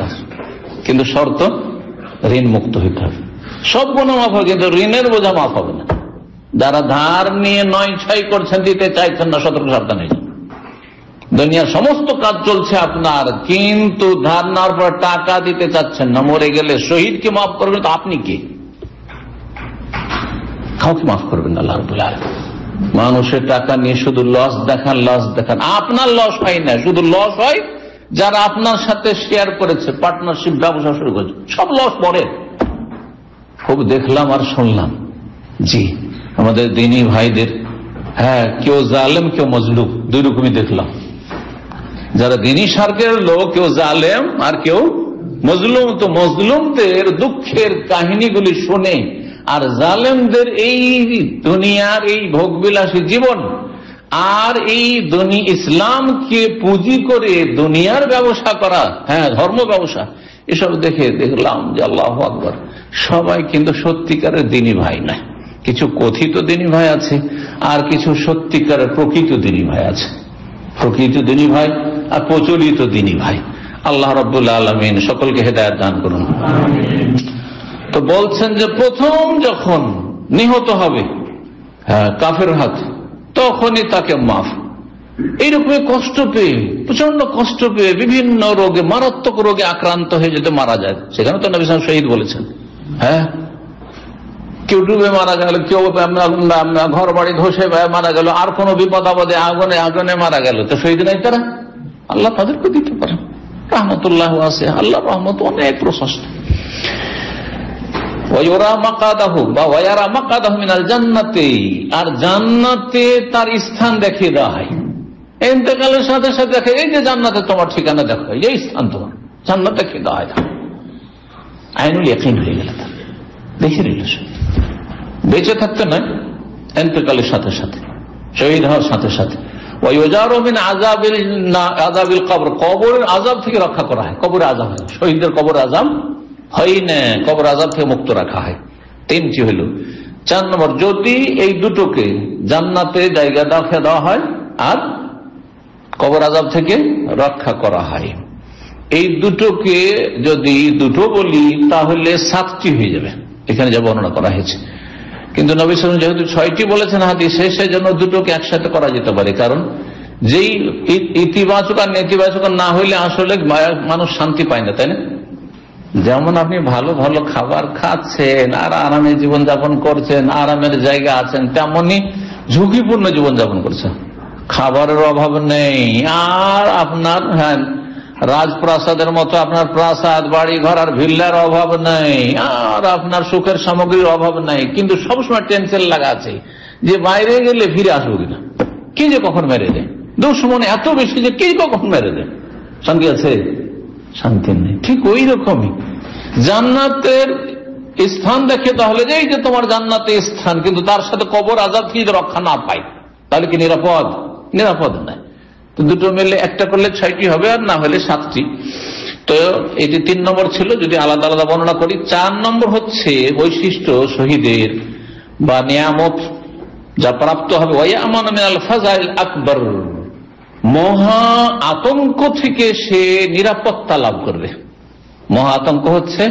কিন্তু শর্ত, ঋণ মুক্ত হইতে হবে। সব গুণা মাফ হবে, কিন্তু ঋণের বোঝা মাফ হবে না। যারা ধার নিয়ে নয় ছয় করছেন, দিতে চাইছেন না, সতর্ক সাবধান দুনিয়ার সমস্ত কাজ চলছে আপনার, কিন্তু ধার নেওয়ার পর টাকা দিতে চাচ্ছেন না, মরে গেলে শহীদকে মাফ করবেন তো আপনি কে? কাউকে মাফ করবেন আল্লাহ মানুষের টাকা নিয়ে শুধু লস দেখান লস দেখান। আপনার লস হয় না, শুধু লস হয় যারা আপনার সাথে শেয়ার করেছে পার্টনারশিপ ব্যবসা শুরু করেছে, সব লস পরে খুব দেখলাম আর শুনলাম। জি, আমাদের দিনী ভাইদের হ্যাঁ কেউ জালেম, কেউ মজলুক দুই রকমই দেখলাম। যারা দিনী সার্কের লোক, কেউ জালেম আর কেউ মজলুম, তো মজলুমদের দুঃখের কাহিনীগুলি শুনে আর জালেমদের এই দুনিয়ার এই ভোগবিলাসী জীবন আর এই ইসলামকে পুঁজি করে দুনিয়ার ব্যবসা করা হ্যাঁ ধর্ম ব্যবসা, এসব দেখে দেখলাম যে আল্লাহ আকবর, সবাই কিন্তু সত্যিকারের দিনী ভাই না কিছু কথিত দিনী ভাই আছে, আর কিছু সত্যিকারের প্রকৃত দিনী ভাই আছে। প্রকৃত দিনী ভাই আর প্রচলিত দিনী ভাই। আল্লাহ রবুল্লা আলমিন সকলকে হেদায়ত দান করুন। তো বলছেন যে প্রথম যখন নিহত হবে হ্যাঁ কাফের হাত, তখনই তাকে মাফ। এইরকমই কষ্ট পেয়ে প্রচণ্ড কষ্ট পেয়ে বিভিন্ন রোগে, মারাত্মক রোগে আক্রান্ত হয়ে যেতে মারা যায়, সেখানে তো নবী শহীদ বলেছেন হ্যাঁ? কেউ ডুবে মারা গেল, কেউ ঘর বাড়ি ধসে মারা গেল, আর কোন বিপদ আপদে, আগুনে আগুনে মারা গেল, তো শহীদ নাই তারা? আল্লাহ তাদেরকে দিতে পারেন। রহমতুল্লাহ আছে আল্লাহ রহমত অনেক প্রশস্ত। আর জান্নাতে তার স্থান দেখিয়ে দেওয়া হয়। এতেকালের সাথে সাথে দেখে, এই যে জান্নাতে তোমার ঠিকানা দেখো, এই স্থান তোমার, জান্নাত দেখিয়ে দেওয়া হয় আইনুল একই হয়ে গেল দেখে নিল বেঁচে থাকতে নয় এতেকালের সাথে সাথে, শহীদ হওয়ার সাথে সাথে। আজাবিল কবর, কবরের আজাব থেকে রক্ষা করা হয়, কবরের আজাব হয়। শহীদদের কবর আজাব হয় না কবর আজাব থেকে মুক্ত রাখা হয়। তিনটি হইল, চার নম্বর, যদি এই দুটোকে জান্নাতে জায়গা দেখা দেওয়া হয় আর কবর আজাব থেকে রক্ষা করা হয়। এই দুটোকে যদি দুটো বলি, তাহলে সাতটি হয়ে যাবে। এখানে যা বর্ণনা করা হয়েছে। কিন্তু নবী সাল যেহেতু ছয়টি বলেছেন হাদিসে সেই জন্য দুটোকে একসাথে করা যেতে পারে। কারণ যেই ইতিবাচক আর নেতিবাচক না হইলে আসলে মানুষ শান্তি পায় না, তাই না? যেমন আপনি ভালো ভালো খাবার খাচ্ছেন, আর আরামে জীবনযাপন করছেন, আরামের জায়গা আছেন, তেমনি ঝুঁকিপূর্ণ জীবনযাপন করছেন। খাবারের অভাব নেই। আর আপনার হ্যাঁ রাজপ্রাসাদের মতো আপনার প্রাসাদ বাড়ি ঘর আর ভিল্লার অভাব নেই। আর আপনার সুখের সামগ্রীর অভাব নেই। কিন্তু সবসময় টেনশন লাগা আছে যে বাইরে গেলে ফিরে আসব কিনা? কি যে কখন মেরে দেয়? দুশ্মন এত বেশি যে কে কখন মেরে দেয়? সঙ্গে আছে শান্তি নেই। ঠিক ওই রকমই জান্নাতের স্থান দেখে তাহলে যে এই যে তোমার জান্নাতে স্থান, কিন্তু তার সাথে কবর আজাদ কি রক্ষা না পাই তাহলে কি নিরাপদ? নিরাপদ নাই তো দুটো মিলে একটা করলে ছয়টি হবে আর না হলে সাতটি। তো এটি তিন নম্বর ছিল, যদি আলাদা আলাদা বর্ণনা করি, চার নম্বর হচ্ছে বৈশিষ্ট্য শহীদের বা নিয়ামত যা প্রাপ্ত হবে। ওয়াই আমান আকবর। মহা আতঙ্ক থেকে সে নিরাপত্তা লাভ করবে। মহা আতঙ্ক হচ্ছে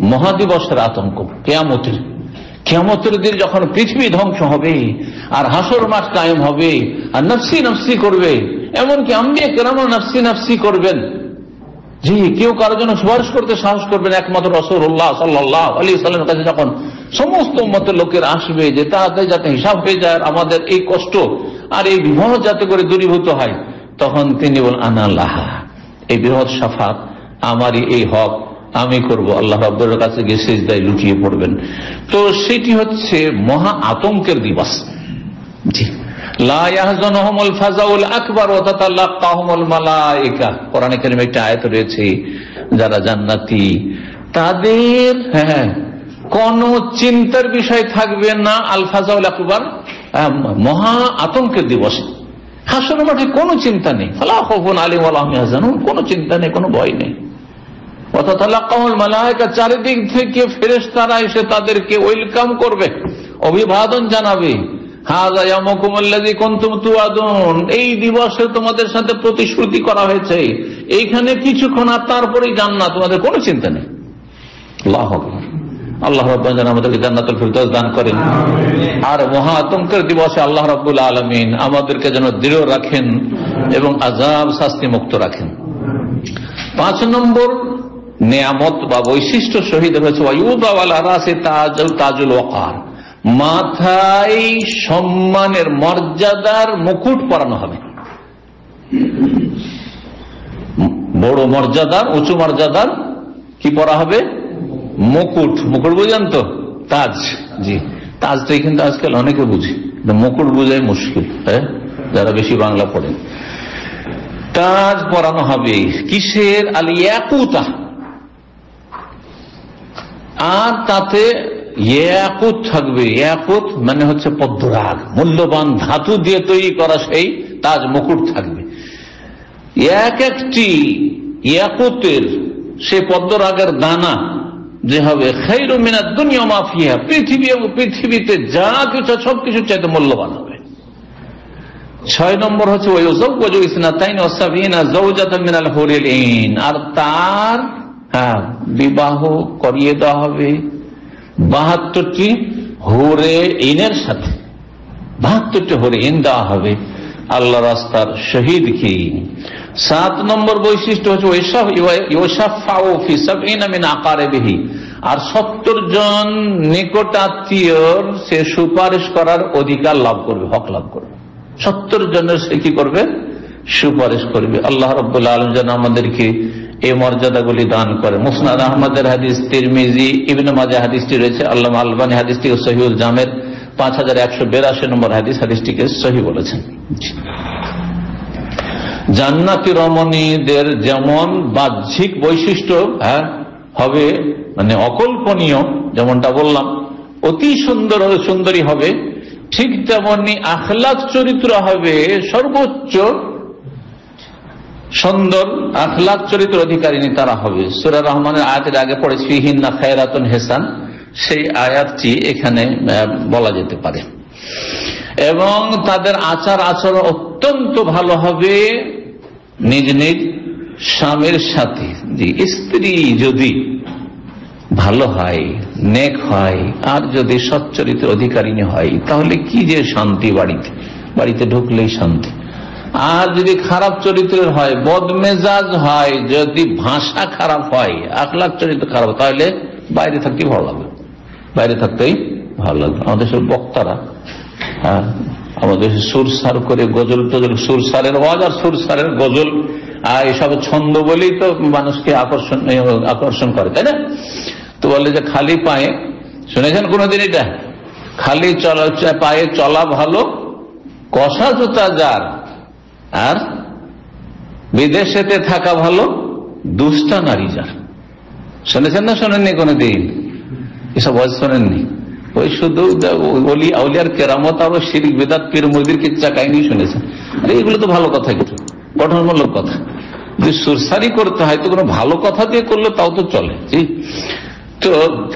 মহাদিবসের আতঙ্ক, কেয়ামতের। কেয়ামতের দিন যখন পৃথিবী ধ্বংস হবে, আর হাসর মাস কায়েম হবে, আর নফসি নফসি করবে, এমনকি আমি কেরাম নফসি নফসি করবেন। জি, কেউ কারও জন্য সুপারিশ করতে সাহস করবেন একমাত্র রসুল্লাহ সাল্লাহ আলী সাল্লামের কাছে যখন সমস্ত মতের লোকের আসবে যে তাতে যাতে হিসাব হয়ে যায় আমাদের এই কষ্ট আর এই বিবাহ যাতে করে দূরীভূত হয়, তখন তিনি বলেন আনাল্লাহ এই বৃহৎ সাফাত আমারই এই হক, আমি করব। আল্লাহ রব্বের কাছে গিয়ে সেজদায় লুটিয়ে পড়বেন। তো সেটি হচ্ছে মহা আতঙ্কের দিবস। জি। যারা জান্নাতি, তাদের হ্যাঁ কোন চিন্তার বিষয় থাকবে না আল ফাজাউল আকবর মহা আতঙ্কের দিবসে। হাসর মাঠে কোনো চিন্তা নেই। ফালাহন আলিম আলহাজানুন কোনো চিন্তা নেই, কোনো ভয় নেই। চারিদিক থেকে ফেরেস তারা এসে তাদেরকে ওয়েলকাম করবে, অভিবাদন জানাবে। এই দিবসে তোমাদের সাথে প্রতিশ্রুতি করা হয়েছে। এইখানে কিছুক্ষণ আর তারপরেই জান্নাত। তোমাদের কোনো চিন্তা নেই। আল্লাহ আল্লাহ আমাদেরকে জান্নাতুল ফিরদৌস দান করেন। আর মহা আতঙ্কের দিবসে আল্লাহ রব্বুল আলমিন আমাদেরকে যেন দৃঢ় রাখেন এবং আজাব শাস্তি মুক্ত রাখেন। পাঁচ নম্বর নিয়ামত বা বৈশিষ্ট্য শহীদ হয়েছে তাজুল ওকার মাথায় সম্মানের মর্যাদার মুকুট পরানো হবে। বড় মর্যাদার, উঁচু মর্যাদার কি পরা হবে? মুকুট। মুকুট বুঝেন তো? তাজ। জি। তাজটাই কিন্তু আজকাল অনেকে বুঝি। মুকুট বুঝাই মুশকিল হ্যাঁ? যারা বেশি বাংলা পড়েন তাজ পরানো হবে। কিসের? আল ইয়াকুতা। আর তাতে ইয়াকুত থাকবে। ইয়াকুত মানে হচ্ছে পদ্মরাগ। মূল্যবান ধাতু দিয়ে তৈরি করা সেই তাজ মুকুট থাকবে। এক একটি ইয়াকুতের সে পদ্মরাগের দানা যে হবে খেরুমিনা দুনিয়া মাফিয়া পৃথিবী এবং পৃথিবীতে যা কিছু সবকিছু চাইতে মূল্যবান হবে। ছয় নম্বর হচ্ছে আর তার হ্যাঁ বিবাহ করিয়ে দেওয়া হবে। বাহাত্তরটি হরে ইনের সাথে। বাহাত্তরটি হরে ইন দেওয়া হবে। আল্লাহ রাস্তার শহীদ কি? সাত নম্বর বৈশিষ্ট্য হচ্ছে আর সত্তর জন নিকট আত্মীয়র সে সুপারিশ করার অধিকার লাভ করবে, হক লাভ করবে। সত্তর জনের সে কি করবে? সুপারিশ করবে। আল্লাহ রবাহ আলম যেন আমাদেরকে এই মর্যাদাগুলি দান করে। মুসনাদ আহমদের হাদিস, তিরমিজি, ইবিন মাজা হাদিসটি রয়েছে আল্লাহ আলবানি আলবানী হাদিসটিকে সহিউল জামের পাঁচ হাজার একশো বেরাশি নম্বর হাদিস হাদিসটিকে সহি বলেছেন। জান্নাতি রমণীদের যেমন বাহ্যিক বৈশিষ্ট্য হ্যাঁ হবে মানে অকল্পনীয়, যেমনটা বললাম, অতি সুন্দর, সুন্দরী হবে, ঠিক তেমনি আখলাক চরিত্র হবে, সর্বোচ্চ সুন্দর আখলাক চরিত্র অধিকারিণী তারা হবে। সুরা রহমানের আয়াতের আগে পড়েছি হিন্না খায়রাতন হেসান। সেই আয়াতটি এখানে বলা যেতে পারে। এবং তাদের আচার আচরণ অত্যন্ত ভালো হবে। নিজ নিজ স্বামীর সাথে। স্ত্রী যদি ভালো হয়, নেক হয়, আর যদি সচ্চরিত্র অধিকারিণী হয়, তাহলে কি যে শান্তি বাড়িতে? বাড়িতে ঢুকলেই শান্তি। আর যদি খারাপ চরিত্রের হয়, বদমেজাজ হয়, যদি ভাষা খারাপ হয়, আখলাখ চরিত্র খারাপ তাহলে বাইরে থাকতেই ভালো লাগবে। বাইরে থাকতেই ভালো লাগবে। আমাদের সব বক্তারা হ্যাঁ আমাদের সুর সার করে গজল টজল, সুর সারের আওয়াজ আর সুর সারের গজল, আর এসব ছন্দ বলেই তো মানুষকে আকর্ষণ আকর্ষণ করে, তাই না? তো বলে যে খালি পায়ে, শুনেছেন কোনদিন এটা? খালি চলা, পায়ে চলা ভালো, কষা জুতা যার আর বিদেশেতে থাকা ভালো দুষ্টা নারী যার। শুনেছেন না, শোনেননি কোনদিন? এসব বয়স শোনেননি? ওই শুধু আউলিয়ার কেরামত আর শিরিক বেদাত পীর মদির কিচ্ছা কাহিনী শুনেছেন। আরে, এগুলো তো ভালো কথা একটু। গঠনমূলক কথা। যদি সুরসারি করতে হয়, তো কোনো ভালো কথা দিয়ে করলে তাও তো চলে। জি? তো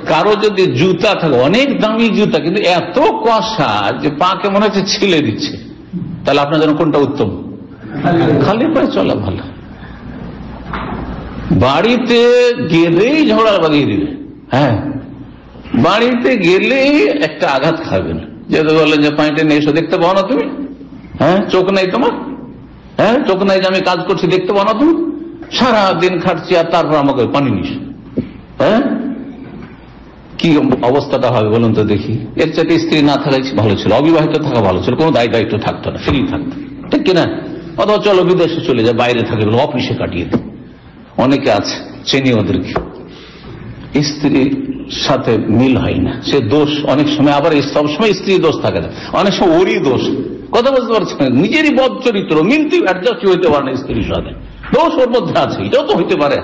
কারও যদি জুতা থাকে, অনেক দামি জুতা, কিন্তু এত কষা যে পাকে মনে হচ্ছে ছিলে দিচ্ছে। তাহলে আপনার জন্য কোনটা উত্তম? খালি পায়ে চলা ভালো। বাড়িতে গেলেই ঝগড়া বাগিয়ে দিবে হ্যাঁ? বাড়িতে গেলে একটা আঘাত খাবেন যেহেতু বললেন যে পানিটা নেই, এসো দেখতে পাও না তুমি? হ্যাঁ? চোখ নেই তোমার? হ্যাঁ? চোখ নাই যে আমি কাজ করছি, দেখতে পাও না তুমি? সারা দিন খাটছি আর তারপর আমাকে পানি নিস। হ্যাঁ? কি অবস্থাটা হবে বলুন তো দেখি। এর চাইতে স্ত্রী না থাকাই ভালো ছিল, অবিবাহিত থাকা ভালো ছিল, কোনো দায় দায়িত্ব থাকতো না, ফ্রি থাকতো। ঠিক কিনা? অথবা চলো বিদেশে চলে যায় বাইরে থাকে অফিসে কাটিয়ে দেয় অনেকে আছে, চেনি ওদেরকে। স্ত্রীর সাথে মিল হয় না, সে দোষ অনেক সময়, আবার সবসময় স্ত্রীর দোষ থাকে না। অনেক সময় ওরই দোষ। কথা বুঝতে পারছি না? নিজেরই বদ চরিত্র মিলতে অ্যাডজাস্ট হইতে পারে না স্ত্রীর সাথে। দোষ ওর মধ্যে আছে এটাও তো হইতে পারে।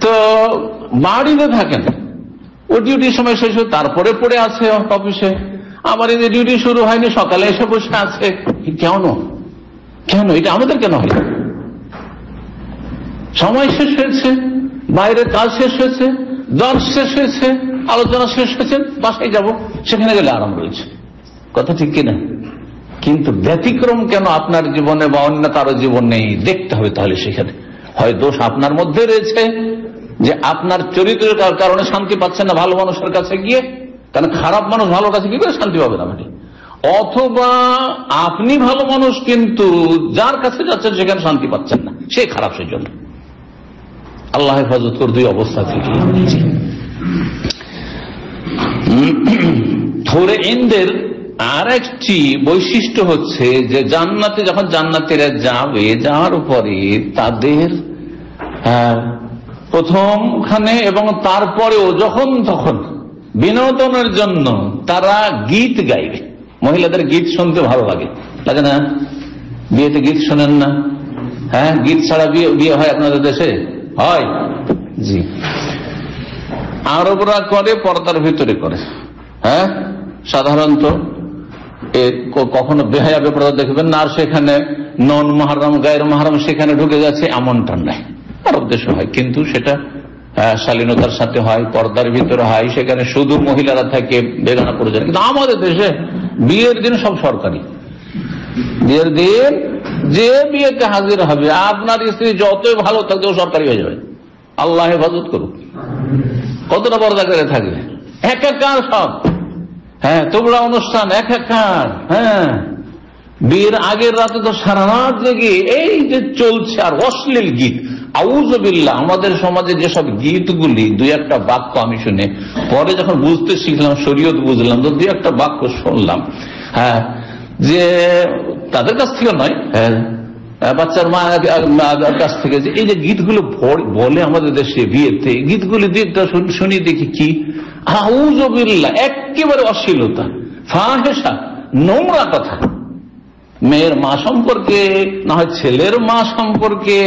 তো বাড়িতে থাকেন। ও ডিউটির সময় শেষ হয়ে তারপরে পড়ে আছে অফিসে। আবার এই ডিউটি শুরু হয়নি, সকালে এসে বসে আছে। কেন? কেন? এটা আমাদের কেন হয়? সময় শেষ হয়েছে বাইরের কাজ শেষ হয়েছে, দল শেষ হয়েছে, আলোচনা শেষ হয়েছে, বাসায় যাব, সেখানে গেলে আরাম রয়েছে। কথা ঠিক কিনা? কিন্তু ব্যতিক্রম কেন আপনার জীবনে বা অন্য কারও জীবন দেখতে হবে তাহলে সেখানে? হয় দোষ আপনার মধ্যে রয়েছে যে আপনার চরিত্রের কারণে শান্তি পাচ্ছেন না ভালো মানুষের কাছে গিয়ে? কারণ খারাপ মানুষ ভালো কাছে কি করে শান্তি পাবে না মানে অথবা আপনি ভালো মানুষ, কিন্তু যার কাছে যাচ্ছেন সেখানে শান্তি পাচ্ছেন না। সে খারাপ সেই জন্য আল্লাহ হেফাজত কর দুই অবস্থা থেকে থরে ইন্দের আর একটি বৈশিষ্ট্য হচ্ছে যে জান্নাতে যখন জান্নাতেরা যাবে, যাওয়ার পরে তাদের প্রথমখানে এবং তারপরেও যখন তখন বিনোদনের জন্য তারা গীত গাইবে। মহিলাদের গীত শুনতে ভালো লাগে। লাগে না? বিয়েতে গীত শোনেন না? হ্যাঁ? গীত ছাড়া বিয়ে বিয়ে হয় আপনাদের দেশে? হয়। জি। আরবরা করে, পর্দার ভিতরে করে। হ্যাঁ? সাধারণত কখনো বেহায়া বেপরদা দেখবেন না, আর সেখানে নন মাহারাম, গায়ের মাহারাম সেখানে ঢুকে যাচ্ছে, এমনটা নাই। আরব দেশে হয়। কিন্তু সেটা শালীনতার সাথে হয়, পর্দার ভিতরে হয়, সেখানে শুধু মহিলারা থাকে বেগানা যায় কিন্তু আমাদের দেশে বিয়ের দিন সব সরকারি। বিয়ের দিন যে বিয়েতে হাজির হবে, আপনার স্ত্রী যতই ভালো থাকবে সরকারি হয়ে যাবে। আল্লাহ হেফাজত করুক। কতটা পর্দা করে থাকবে? এক এক কাজ সব। হ্যাঁ তোমরা অনুষ্ঠান এক এক কাজ হ্যাঁ। বিয়ের আগের রাতে তো সারা রাত জেগে এই যে চলছে আর অশ্লীল গীত। আউজবিল্লা আমাদের সমাজে যেসব গীতগুলি দুই একটা বাক্য আমি শুনে, পরে যখন বুঝতে শিখলাম, শরীয়ত বুঝলাম, তো দুই একটা বাক্য শুনলাম। হ্যাঁ যে তাদের কাছ থেকে নয় হ্যাঁ বাচ্চার মা কাছ থেকে যে এই যে গীতগুলো বলে আমাদের দেশে বিয়েতে, গীতগুলি দিকটা শুনি দেখি কি। আউজবিল্লা একেবারে অশ্লীলতা ফাহেসা নোংরা কথা। মেয়ের মা সম্পর্কে, না হয় ছেলের মা সম্পর্কে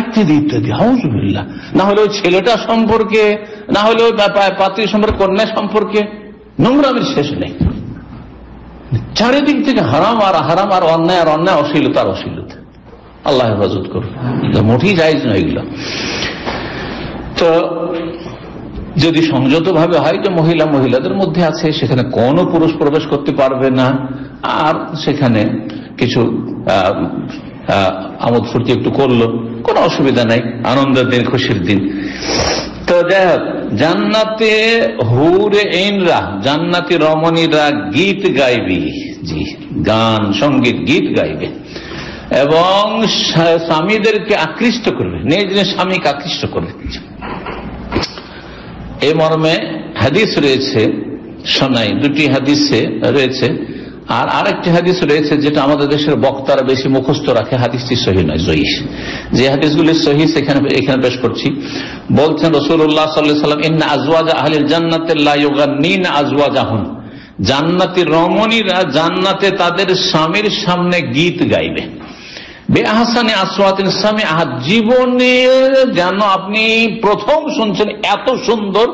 ইত্যাদি ইত্যাদি। হাউজবিল্লা না হলে ওই ছেলেটা সম্পর্কে, না হলে ওই পাত্রী সম্পর্কে, কন্যা সম্পর্কে নোংরামের শেষ নেই। চারিদিক থেকে হারাম আর হারাম আর অন্যায় আর অন্যায়, অশ্লীলতা আর অশ্লীলতা। আল্লাহ হেফাজত করুন। মোটেই যাইজ না এগুলো। তো যদি সংযত ভাবে হয় যে মহিলা মহিলাদের মধ্যে আছে, সেখানে কোন পুরুষ প্রবেশ করতে পারবে না। আর সেখানে কিছু আমোদ ফুর্তি একটু করল। কোনো অসুবিধা নাই। আনন্দের দিন, খুশির দিন। তো যাই হোক, জান্নাতে হুরে এনরা, জান্নাতি রমণীরা গীত গাইবি। জি, গান, সংগীত, গীত গাইবে। এবং স্বামীদেরকে আকৃষ্ট করবে। নিজ নিজ স্বামীকে আকৃষ্ট করবে। এ মর্মে হাদিস রয়েছে, শোনাই। দুটি হাদিসে রয়েছে আর আরেকটি হাদিস রয়েছে যেটা আমাদের দেশের বক্তারা বেশি মুখস্থ রাখে, হাদিসটি সহি নয়, জয়ীশ। যে হাদিসগুলি সহি, সেখানে, এখানে পেশ করছি। বলছেন রসুল্লাহ সাল্লাম ইন্না আজওয়াজ আহলিল জান্নাতিন আজওয়াজ আহন জান্নাতি রমণীরা জান্নাতে তাদের স্বামীর সামনে গীত গাইবে। বেআহাসানে আসওয়াতিন স্বামী আহাদ জীবনে যেন আপনি প্রথম শুনছেন এত সুন্দর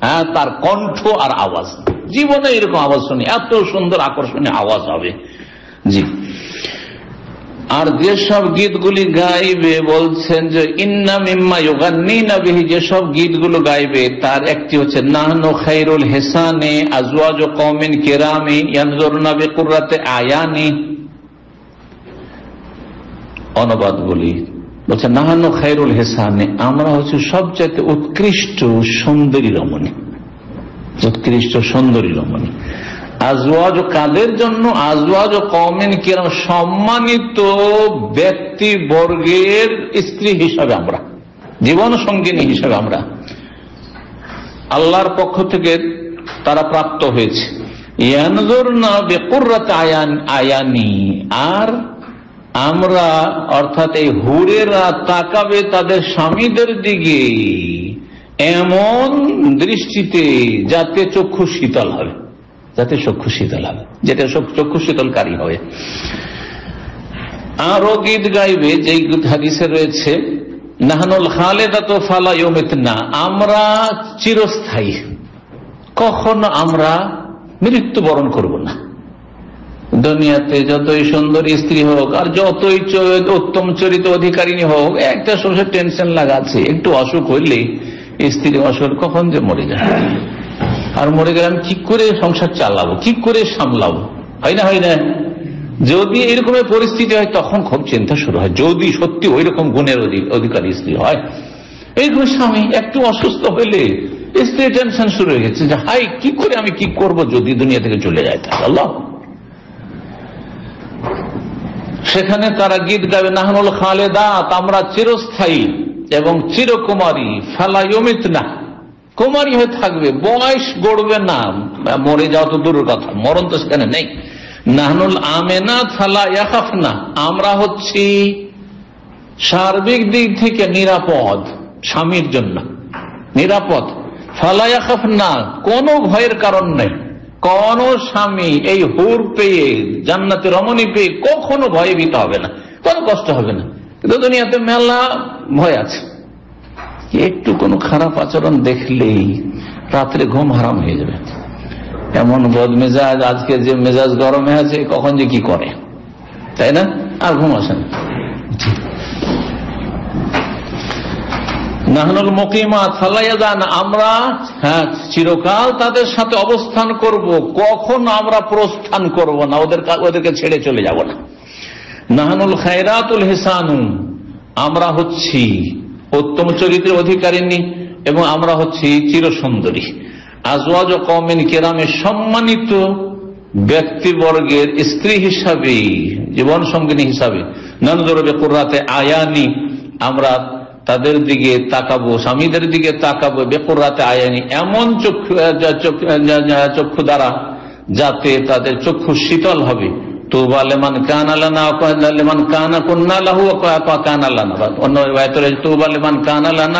হ্যাঁ তার কণ্ঠ আর আওয়াজ। জীবনে এরকম আওয়াজ শুনি, এত সুন্দর আকর্ষণীয় আওয়াজ হবে। জি। আর যেসব গীতগুলি গাইবে, বলছেন যে, ইন্না মিম্মা ইয়োগান্না বিহি যেসব গীতগুলো গাইবে, তার একটি হচ্ছে, নাহনো খাইরুল হেসানে আজওয়াজ কমিন কেরামে ইয়ানজরনা বেকুরাতে আয়ানি অনুবাদ বলি বলছে, নাহানো খাইরুল হেসানে আমরা হচ্ছে সবচাইতে উৎকৃষ্ট সুন্দরী রমণী। উৎকৃষ্ট সুন্দরী রমণী। আজওয়াজ কাদের জন্য? আজওয়াজ কমেন কিরম সম্মানিত ব্যক্তি বর্গের স্ত্রী হিসাবে আমরা, জীবন সঙ্গিনী হিসাবে আমরা। আল্লাহর পক্ষ থেকে তারা প্রাপ্ত হয়েছে। আয়ানি। আর আমরা অর্থাৎ এই হুরেরা তাকাবে তাদের স্বামীদের দিকে। এমন দৃষ্টিতে যাতে চক্ষু শীতল হবে, যাতে চক্ষু শীতল হবে, যেটা চক্ষু শীতলকারী হবে। আরও গীত গাইবে যে হাদিসে রয়েছে, নাহানুল খালেদা তো ফালা না আমরা চিরস্থায়ী। কখনো আমরা মৃত্যুবরণ করব না। দুনিয়াতে যতই সুন্দর স্ত্রী হোক, আর যতই উত্তম চরিত অধিকারিণী হোক, একটা সবসময় টেনশন লাগাচ্ছে একটু অসুখ হইলে স্ত্রী অসুখ কখন যে মরে যায়? আর মরে গেলে আমি কি করে সংসার চালাবো? কি করে সামলাবো? হয় না হয় না? যদি এরকম পরিস্থিতি হয়, তখন খুব চিন্তা শুরু হয়। যদি সত্যি ওই রকম গুণের অধিকারী স্ত্রী হয় এইরকম স্বামী একটু অসুস্থ হইলে স্ত্রী টেনশন শুরু হয়ে গেছে যে, হাই, কি করে আমি কি করব যদি দুনিয়া থেকে চলে যায়? তাহলে আল্লাহ। সেখানে তারা গীত গাবে, নাহানুল খালেদাত, আমরা চিরস্থায়ী। এবং চিরকুমারী ফেলায়মিত না কুমারী হয়ে থাকবে, বয়স গড়বে না। মরে যাওয়া তো দূরের কথা, মরণ তো সেখানে নেই। নাহনুল আমেনা ফালা ইয়াকাফ না আমরা হচ্ছি সার্বিক দিক থেকে নিরাপদ, স্বামীর জন্য। নিরাপদ। ফালা ইয়াকাফ না কোনো ভয়ের কারণ নেই। কোন স্বামী এই হুর পেয়ে জান্নাতে রমণী পেয়ে কখনো ভয়ে ভীত হবে না, কোনো কষ্ট হবে না। কিন্তু দুনিয়াতে মেলা ভয় আছে। একটু কোনো খারাপ আচরণ দেখলেই রাত্রে ঘুম হারাম হয়ে যাবে। এমন বদ মেজাজ আজকে যে মেজাজ গরমে আছে কখন যে কি করে? তাই না? আর ঘুম আসে না। নাহনুল মকিমাত ফালাইয়াদান আমরা হ্যাঁ চিরকাল তাদের সাথে অবস্থান করব। কখন আমরা প্রস্থান করব না। ওদের ওদেরকে ছেড়ে চলে যাব না। নাহানুল খায়রাতুল হেসানু, আমরা হচ্ছি উত্তম চরিত্রের অধিকারিণী এবং আমরা হচ্ছি চিরসুন্দরী। আজওয়াজ কমিন কেরামের সম্মানিত ব্যক্তিবর্গের স্ত্রী হিসাবে, জীবন সঙ্গিনী হিসাবে, নন্দরবে কোররাতে আয়ানি, আমরা তাদের দিকে তাকাবো, স্বামীদের দিকে তাকাবো বেকুর রাতে আয়ানি, এমন চক্ষু চক্ষু দ্বারা যাতে তাদের চক্ষু শীতল হবে। কান লাহু অন্য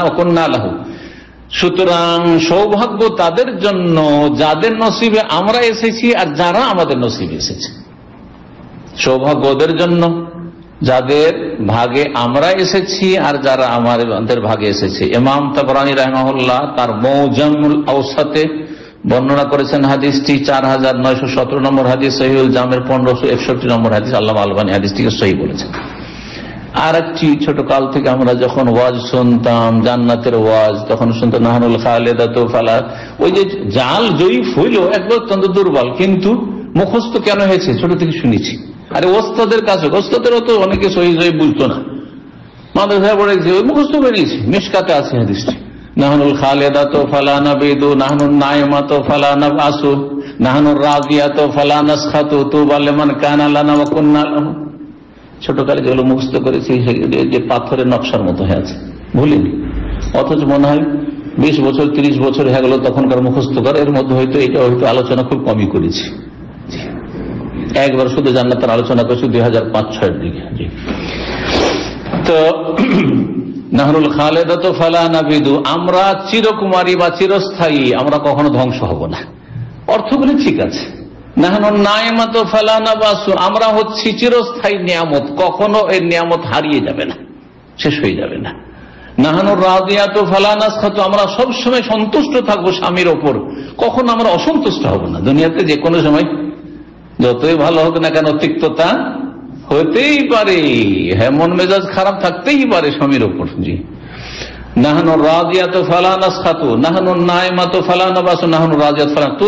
ও লাহু। সুতরাং সৌভাগ্য তাদের জন্য, যাদের নসিবে আমরা এসেছি আর যারা আমাদের নসিবে এসেছে। সৌভাগ্য ওদের জন্য, যাদের ভাগে আমরা এসেছি আর যারা আমাদের ভাগে এসেছে। ইমাম তবরানি রহমাহুল্লাহ তার মৌজামুল আউসাতে বর্ণনা করেছেন হাদিসটি চার হাজার নয়শো সতেরো নম্বর হাদিস সহিউল জামের পনেরোশো একষট্টি নম্বর হাদিস আল্লাহ আলবানী হাদিসটিকে সহি বলেছেন। আর একটি ছোট কাল থেকে আমরা যখন ওয়াজ শুনতাম, জান্নাতের ওয়াজ, তখন শুনতাম, নাহানুল খালেদা তো ফালা ওই যে জাল জয়ীফ হইল একবার অত্যন্ত দুর্বল, কিন্তু মুখস্থ কেন হয়েছে? ছোট থেকে শুনেছি। আরে ওস্তাদের কাছে, ওস্তাদেরও তো অনেকে সহি সহি বুঝতো না। মাদ্রাসায় পড়েছে ওই মুখস্থ বেরিয়েছে মিসকাতে আছে হাদিসটি। নাহানুল খালেদা তো ফালানা বেদু নাহানুল নায়মা তো ফালানা আসু নাহানুর রাজিয়া তো ফালানা খাতু তু বালেমান কানালানা কন্যা ছোটকালে যেগুলো মুখস্থ করেছি যে পাথরের নকশার মতো হয়ে আছে। ভুলিনি। অথচ মনে হয় বিশ বছর, তিরিশ বছর হয়ে গেল তখনকার মুখস্থ করে, এর মধ্যে হয়তো এটা হয়তো আলোচনা খুব কমই করেছি। একবার শুধু জান্নাতের আলোচনা করেছি দুই হাজার পাঁচ ছয়ের দিকে। তো নাহরুল খালেদা তো ফালানা বিদু আমরা চিরকুমারী বা চিরস্থায়ী, আমরা কখনো ধ্বংস হব না। অর্থগুলি ঠিক আছে। আমরা হচ্ছি চিরস্থায়ী নিয়ামত, কখনো এর নিয়ামত হারিয়ে যাবে না, শেষ হয়ে যাবে না। নাহানুর রাজিয়াত ফালানাস খাতো আমরা সবসময় সন্তুষ্ট থাকব স্বামীর ওপর, কখনো আমরা অসন্তুষ্ট হব না। দুনিয়াতে যে কোনো সময়, যতই ভালো হোক না কেন তিক্ততা হতেই পারে। হ্যাঁ মন মেজাজ খারাপ থাকতেই পারে স্বামীর ওপর জি। নায়মাত ফালানা নাহানুর রাজিয়াত ফালান তু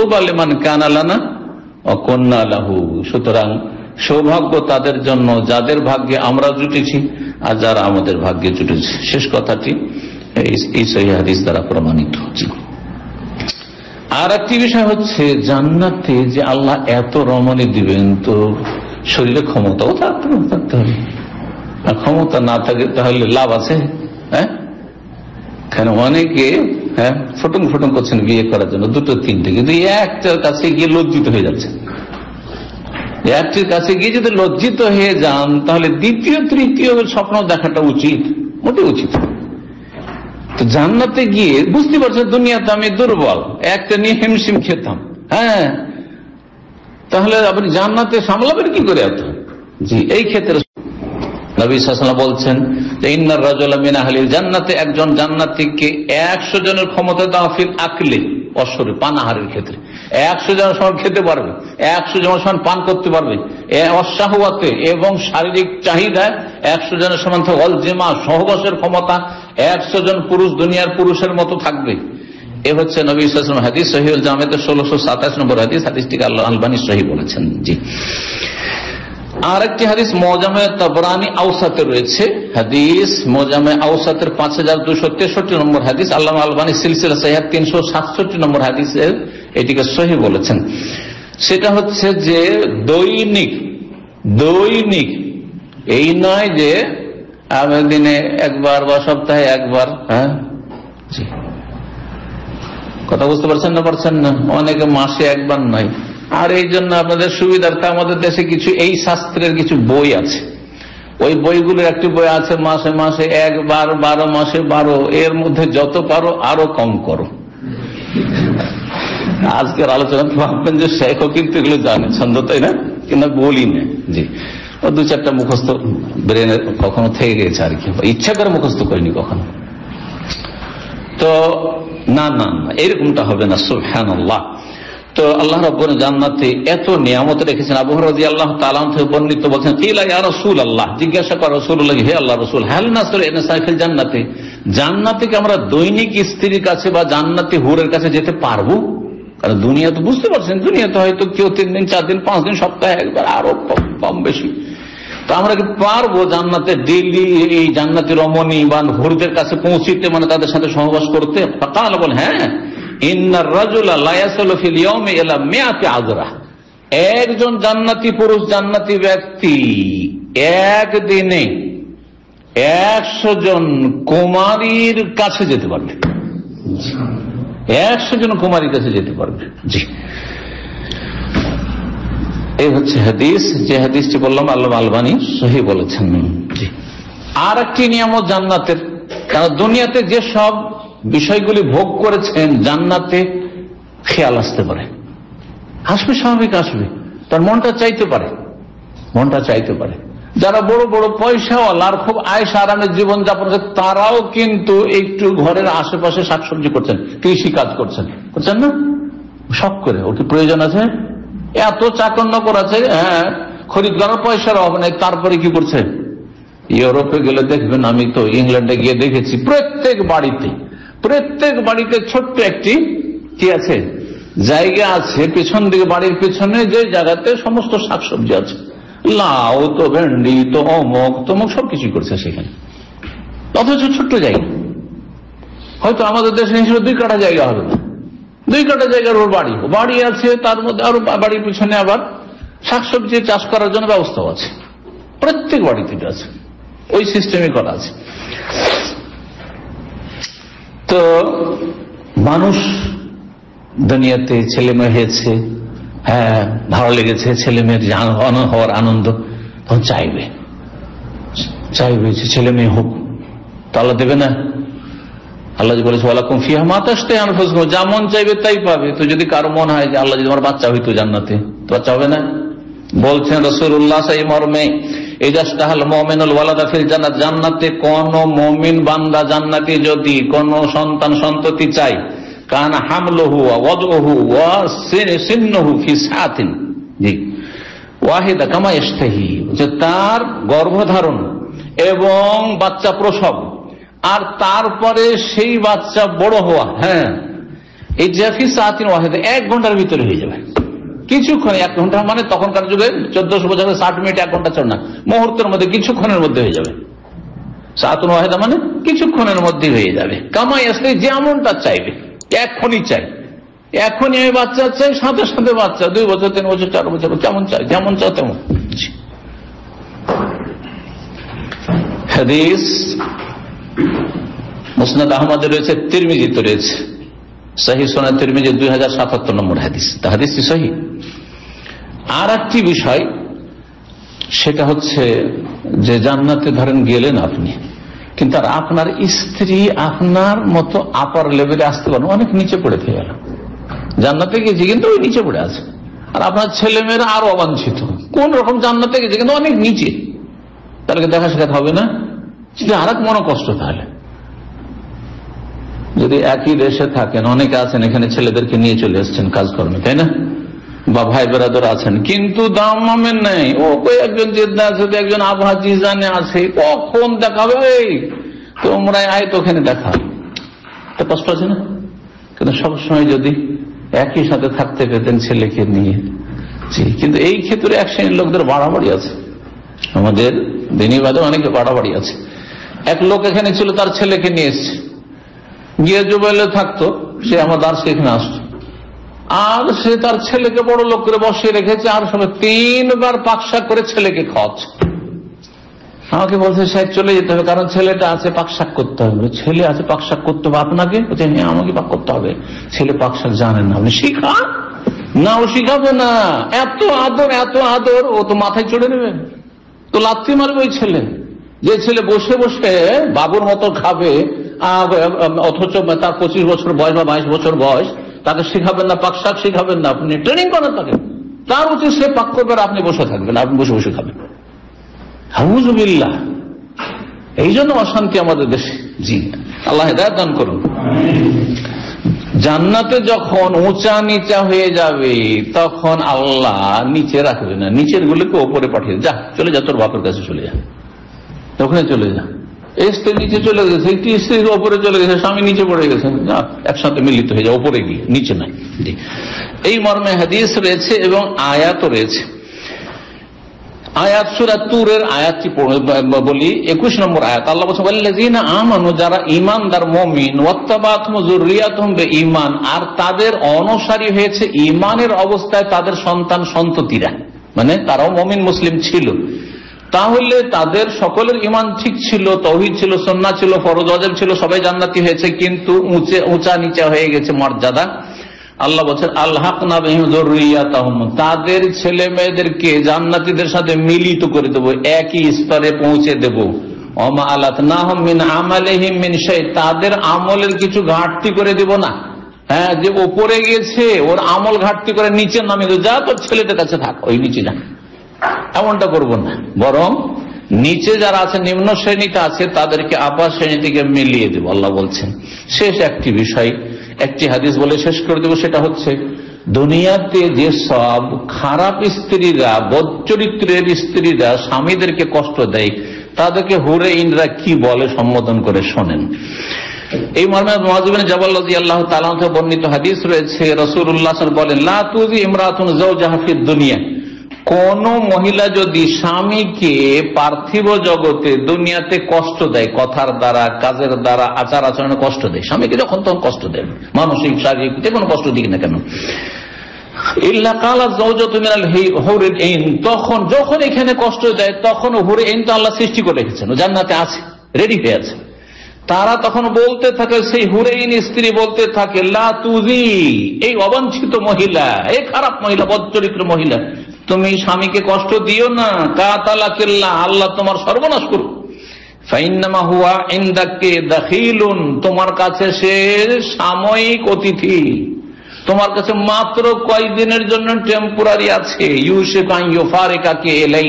কানালানা অকন্যা লাহু। সুতরাং সৌভাগ্য তাদের জন্য, যাদের ভাগ্যে আমরা জুটেছি আর যারা আমাদের ভাগ্যে জুটেছে। শেষ কথাটি এই সহি হাদিস দ্বারা প্রমাণিত হচ্ছে আর একটি বিষয় হচ্ছে জান্নাতে যে আল্লাহ এত রমণী দিবেন, তো শরীরে ক্ষমতাও থাকতে থাকতে হবে। আর ক্ষমতা না থাকে তাহলে লাভ আছে হ্যাঁ? কেন অনেকে হ্যাঁ ফটং ফটং করছেন বিয়ে করার জন্য, দুটো, তিনটে, কিন্তু একটার কাছে গিয়ে লজ্জিত হয়ে যাচ্ছে। একটির কাছে গিয়ে যদি লজ্জিত হয়ে যান, তাহলে দ্বিতীয়, তৃতীয় স্বপ্ন দেখাটা উচিত মোটে উচিত তো জান্নাতে গিয়ে, বুঝতে পারছেন দুনিয়াতে আমি দুর্বল, একটা নিয়ে হিমশিম খেতাম হ্যাঁ? তাহলে আপনি জান্নাতে সামলাবেন কি করে এত? জি, এই ক্ষেত্রে নবী সাল্লাম বলছেন যে ইন্নার রাজুল্লাহ মিন আহলিল জান্নাতে, একজন জান্নাতিকে একশো জনের ক্ষমতা দেওয়া ফিল আকলে, অশ্বরে, পানাহারের ক্ষেত্রে। একশো জনের সমান খেতে পারবে, একশো জনের সমান পান করতে পারবে। অসাহতে এবং শারীরিক চাহিদায় একশো জনের সমান অল জেমা, সহবাসের ক্ষমতা, একশো জন পুরুষ দুনিয়ার পুরুষের মতো থাকবে। এ হচ্ছে নবী ইসলাম হাদিস সহিউল জামেদের ষোলোশো সাতাশ নম্বর হাদিস, হাদিসটিকে আল্লাহ আলবানী সহি বলেছেন। জি। আর একটি হাদিস মোজামে তবরানি আউসাতে রয়েছে। হাদিস মোজামে আউসাতের পাঁচ হাজার দুশো তেষট্টি নম্বর হাদিস, আল্লাহ আলবানী সিলসিলা সাহেব তিনশো সাতষট্টি নম্বর হাদিসের এটিকে সহি বলেছেন। সেটা হচ্ছে যে দৈনিক দৈনিক, এই নয় যে দিনে একবার বা সপ্তাহে একবার হ্যাঁ? কথা বুঝতে পারছেন না পারছেন না? অনেকে মাসে একবার নয়। আর এই জন্য আপনাদের সুবিধার্থে আমাদের দেশে কিছু, এই শাস্ত্রের কিছু বই আছে। ওই বইগুলোর একটি বই আছে, মাসে মাসে একবার, বারো মাসে বারো, এর মধ্যে যত পারো আরও কম করো। আজকের আলোচনা ভাববেন যে শেখ কিন্তু এগুলো জানে, ছন্দ তাই না? কিন্তু বলি না। জি। ও দু চারটা মুখস্থ ব্রেনের কখনো থেকে গেছে আর কি। ইচ্ছা করে মুখস্থ করিনি কখনো। তো না না না, এরকমটা হবে না সুফহান তো আল্লাহ রব্বন জান্নাতে এত নিয়ামত রেখেছেন। আবু রাজি আল্লাহ তালাম থেকে বর্ণিত বলছেন রসুল আল্লাহ জিজ্ঞাসা কর রসুল্লাহ হে আল্লাহ রসুল হ্যাল নাসর এনে সাইফেল জান্নাতে? জান্নাতে আমরা দৈনিক স্ত্রীর কাছে বা জান্নাতি হুরের কাছে যেতে পারব? কারণ দুনিয়া তো বুঝতে পারছেন দুনিয়াতে হয়তো কেউ তিন দিন, চার দিন, পাঁচ দিন, সপ্তাহে একবার, আরও কম বেশি। তো আমরা কি পারব জান্নাতে ডেলি এই জান্নাতি রমণী বা হুরদের কাছে পৌঁছিতে মানে তাদের সাথে সহবাস করতে? তাহলে বল হ্যাঁ। একজন জান্নাতি পুরুষ, জান্নাতি ব্যক্তি একদিনে একশো জন কুমারীর কাছে যেতে পারবে। একশো জন কুমারীর কাছে যেতে পারবে। জি। এই হচ্ছে হাদিস যে হাদিসটি বললাম আল্লাহ আলবানী সহি বলেছেন। জি। আর একটি নিয়ামত জান্নাতের কারণ দুনিয়াতে যে সব বিষয়গুলি ভোগ করেছেন জান্নাতে খেয়াল আসতে পারে। আসবে স্বাভাবিক আসবে। তার মনটা চাইতে পারে। মনটা চাইতে পারে। যারা বড় বড় পয়সাওয়ালার খুব আয়স আরামের জীবন যাপন তারাও কিন্তু একটু ঘরের আশেপাশে শাকসবজি করছেন কৃষি কাজ করছেন। করছেন না? শখ করে ওর কি প্রয়োজন আছে? এত চাকন্য করাছে হ্যাঁ খরিদ করার পয়সার অভাব নেই, তারপরে কি করছে? ইউরোপে গেলে দেখবেন আমি তো ইংল্যান্ডে গিয়ে দেখেছি, প্রত্যেক বাড়িতে প্রত্যেক বাড়িতে ছোট্ট একটি কি আছে? জায়গা আছে, পেছন দিকে, বাড়ির পেছনে যে জায়গাতে সমস্ত শাকসবজি আছে। লাউ তো ভেন্ডি তো অমক, তমক সবকিছু করছে সেখানে। অথচ ছোট্ট জায়গা। হয়তো আমাদের দেশে হিসেবে দুই কাটা জায়গা হবে না। দুই কাটা জায়গার ওর বাড়ি। বাড়ি আছে, তার মধ্যে আরও বাড়ির পিছনে আবার শাকসবজি চাষ করার জন্য ব্যবস্থাও আছে। প্রত্যেক বাড়িতে আছে। ওই সিস্টেমে করা আছে। তো মানুষ দুনিয়াতে ছেলে মেয়ে হয়েছে হ্যাঁ ভালো লেগেছে ছেলে মেয়ের হওয়ার আনন্দ তখন চাইবে। চাইবে ছেলে মেয়ে হোক তাহলে দেবে না? আল্লাহ বলেছে ওয়ালাকুম ফিহা মাতাসতে যেমন চাইবে তাই পাবে। তো যদি কারও মনে হয় যে, আল্লাহ, যদি আমার বাচ্চা হইতো জান্নাতে, তো বাচ্চা হবে না? বলছেন রসুল্লাহ এই মর্মে জান্নাতে। কোন মমিন বান্দা জান্নাতে যদি কোন সন্তান সন্ততি চাই কান হামলহু ওয়াদহু ওয়াসিন্নহু ফি সাতিন জি। ওয়াহিদা কামা ইস্তাহি যে তার গর্ভধারণ এবং বাচ্চা প্রসব আর তারপরে সেই বাচ্চা বড় হওয়া হ্যাঁ। এই জাফি ওয়াহিদা এক ঘণ্টার ভিতরে হয়ে যাবে। কিছুক্ষণ এক ঘণ্টা মানে তখনকার যুগে চোদ্দশো বছর ষাট মিনিট এক ঘণ্টা চল না। মুহূর্তের মধ্যে কিছুক্ষণের মধ্যে হয়ে যাবে। সাতুন ওয়াহেদা মানে কিছুক্ষণের মধ্যে হয়ে যাবে। কামাই আসলে যেমনটা চাইবে, এখনই চাই। এখনই আমি বাচ্চা চাই, সাথে সাথে বাচ্চা, দুই বছর, তিন বছর, চার বছর কেমন চাই, যেমন চাও তেমন। হাদিস মুসনাদ আহমদের রয়েছে, তিরমিজিতে রয়েছে। সহি সোনা তিরমিজি দুই হাজার সাতাত্তর নম্বর হাদিস। তা হাদিসটি সহি আর একটি বিষয়, সেটা হচ্ছে যে জান্নাতে ধরেন গেলেন আপনি, কিন্তু আর আপনার স্ত্রী আপনার মতো আপার লেভেলে আসতে পারেন অনেক নিচে পড়ে থেকে গেল। জান্নাতে গেছি কিন্তু ওই নিচে পড়ে আছে। আর আপনার ছেলে মেয়েরা আরও অবাঞ্ছিত। কোন রকম জান্নাতে গেছে কিন্তু অনেক নিচে। তাদেরকে দেখা শেখাতে হবে না? সেটা আর এক মনোকষ্ট তাহলে। যদি একই দেশে থাকেন, অনেকে আছেন, এখানে ছেলেদেরকে নিয়ে চলে এসছেন কাজকর্মে, তাই না? বা ভাই বেড়াদর আছেন, কিন্তু দাম মামের নেই। ও কই একজন জেদ্দা আছে একজন আবহা জিজানে আছে, কখন দেখাবে? তোমরা আয় তো ওখানে দেখা। তা কষ্ট আছে না? কিন্তু সবসময় যদি একই সাথে থাকতে পেতেন ছেলেকে নিয়ে, জি, কিন্তু এই ক্ষেত্রে এক শ্রেণির লোকদের বাড়াবাড়ি আছে। আমাদের দিনী বাদে অনেকে বাড়াবাড়ি আছে। এক লোক এখানে ছিল, তার ছেলেকে নিয়ে এসছে। গিয়ে জুবাইলে থাকতো, সে আমার দার্সে এখানে আসতো। আর সে তার ছেলেকে বড় লোক করে বসিয়ে রেখেছে, আর সময় তিনবার পাকশাক করে ছেলেকে খাওয়াচ্ছে। আমাকে বলছে, সাহেব, চলে যেতে হবে, কারণ ছেলেটা আছে, পাকশাক করতে হবে। ছেলে আছে, পাকশাক করতে হবে আপনাকে? হ্যাঁ আমাকে পাক করতে হবে। ছেলে পাকশাক জানেন না। আপনি শিখা? না, ও শিখাবে না। এত আদর এত আদর, ও তো মাথায় চড়ে নেবে। তো লাত্তি মারবে ওই ছেলে। যে ছেলে বসে বসে বাবুর মতো খাবে অথচ তার পঁচিশ বছর বয়স বা বাইশ বছর বয়স, তাকে শিখাবেন না, পাকশাক শিখাবেন না, আপনি ট্রেনিং করেন তাকে। তার উচিত সে পাক করবে আপনি বসে থাকবেন, আপনি বসে বসে খাবেন। হাউজুবিল্লাহ। এই জন্য অশান্তি আমাদের দেশে, জি। আল্লাহ হেদায়ত দান করুন। জান্নাতে যখন উঁচা নিচা হয়ে যাবে, তখন আল্লাহ নিচে রাখবে না নিচের গুলোকে ওপরে পাঠিয়ে যা, চলে যা, তোর বাপের কাছে চলে যা। ওখানে চলে যান যা স্ত্রী নিচে চলে গেছে, একটি স্ত্রীর ওপরে চলে গেছে, স্বামী নিচে পড়ে গেছে। একসাথে মিলিত হয়ে যায় ওপরে গিয়ে, নিচে নাই এই মর্মে হাদিস রয়েছে এবং আয়াতও রয়েছে। আয়াত সুরা তুরের আয়াতটি বলি, একুশ নম্বর আয়াত। আল্লাহ "ওয়াল্লাযীনা আমানু, যারা ইমানদার মুমিন, ওয়াত্তাবাতুহুম যুররিয়াতুহুম বিঈমান, আর তাদের অনুসারী হয়েছে ইমানের অবস্থায় তাদের সন্তান সন্ততিরা। মানে তারাও মমিন, মুসলিম ছিল। তাহলে তাদের সকলের ইমান ঠিক ছিল, তৌহিদ ছিল সন্না ছিল, ফরজ অজেব ছিল, সবাই জান্নাতি হয়েছে, কিন্তু উঁচে, উঁচা, নিচা হয়ে গেছে মর্যাদা। আল্লাহ বলছেন আল্লাহ তাদের ছেলে মেয়েদেরকে জান্নাতীদের সাথে মিলিত করে দেবো, একই স্তরে পৌঁছে দেব। তাদের আমলের কিছু ঘাটতি করে দেব না। হ্যাঁ যে ওপরে গেছে, ওর আমল ঘাটতি করে নিচে নামিয়ে যা তোর ছেলেদের কাছে থাক, ওই নিচে যা এমনটা করব না। বরং নিচে যারা আছে, নিম্ন শ্রেণীতে আছে, তাদেরকে আপার শ্রেণি থেকে মিলিয়ে দেব, আল্লাহ বলছেন। শেষ একটি বিষয়, একটি হাদিস বলে শেষ করে দেব, সেটা হচ্ছে, দুনিয়াতে যে সব খারাপ স্ত্রীরা বদচরিত্রের স্ত্রীরা স্বামীদেরকে কষ্ট দেয়, তাদেরকে হুরে ইনরা কি বলে সম্বোধন করে শোনেন। এই মর্মে মহাজিবিন জবাল্লাজি আল্লাহ তালা বর্ণিত হাদিস রয়েছে রসুল্লাহ বলেন, লা তুজি ইমরাতুন জাহাফির দুনিয়া। কোন মহিলা যদি স্বামীকে পার্থিব জগতে দুনিয়াতে কষ্ট দেয়, কথার দ্বারা, কাজের দ্বারা, আচার আচরণে কষ্ট দেয়, স্বামীকে যখন তখন কষ্ট দেয় মানসিক, শারীরিক, যে কোনো কষ্ট দিক না কেন। তখন যখন এখানে কষ্ট দেয়, তখন হুরে ইন তো আল্লাহ সৃষ্টি করে রেখেছেন জান্নাতে আছে রেডি হয়ে আছে তারা তখন বলতে থাকে, সেই হুরেইন স্ত্রী বলতে থাকে, লা তুজি, এই অবাঞ্ছিত মহিলা, এই খারাপ মহিলা, বদচরিত্র মহিলা তুমি স্বামীকে কষ্ট দিও না কাতালা কেল্লা আল্লাহ তোমার সর্বনাশ করুক। হুয়া তোমার কাছে সে সাময়িক অতিথি। তোমার কাছে মাত্র কয়েকদিনের জন্য টেম্পোরারি আছে। এলাই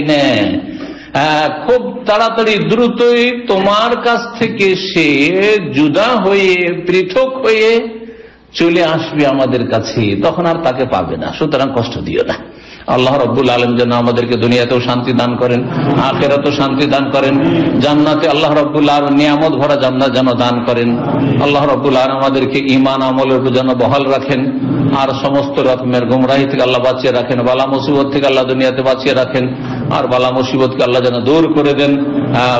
খুব তাড়াতাড়ি দ্রুতই তোমার কাছ থেকে সে জুদা হয়ে, পৃথক হয়ে চলে আসবে আমাদের কাছে। তখন আর তাকে পাবে না, সুতরাং কষ্ট দিও না। আল্লাহ রব্বুল আলম যেন আমাদেরকে দুনিয়াতেও শান্তি দান করেন, আখেরাতেও শান্তি দান করেন, জান্নাতে আল্লাহ রব্বুল আলম নিয়ামত ভরা জান্নাত যেন দান করেন। আল্লাহ রব্বুল আলম আমাদেরকে ইমান আমলের উপর যেন বহাল রাখেন, আর সমস্ত রকমের গুমরাহি থেকে আল্লাহ বাঁচিয়ে রাখেন, বালা মুসিবত থেকে আল্লাহ দুনিয়াতে বাঁচিয়ে রাখেন, আর বালা মুসিবতকে আল্লাহ যেন দূর করে দেন।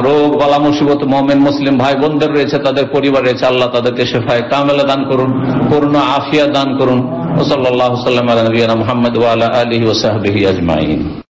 রোগ, বালা মুসিবত, মোমেন, মুসলিম ভাই বোনদের রয়েছে, তাদের পরিবার রয়েছে, আল্লাহ তাদেরকে শেফায় কামেলা দান করুন করুণ আফিয়া দান করুন। وصلى الله وسلم على نبينا محمد وعلى آله وصحبه أجمعين.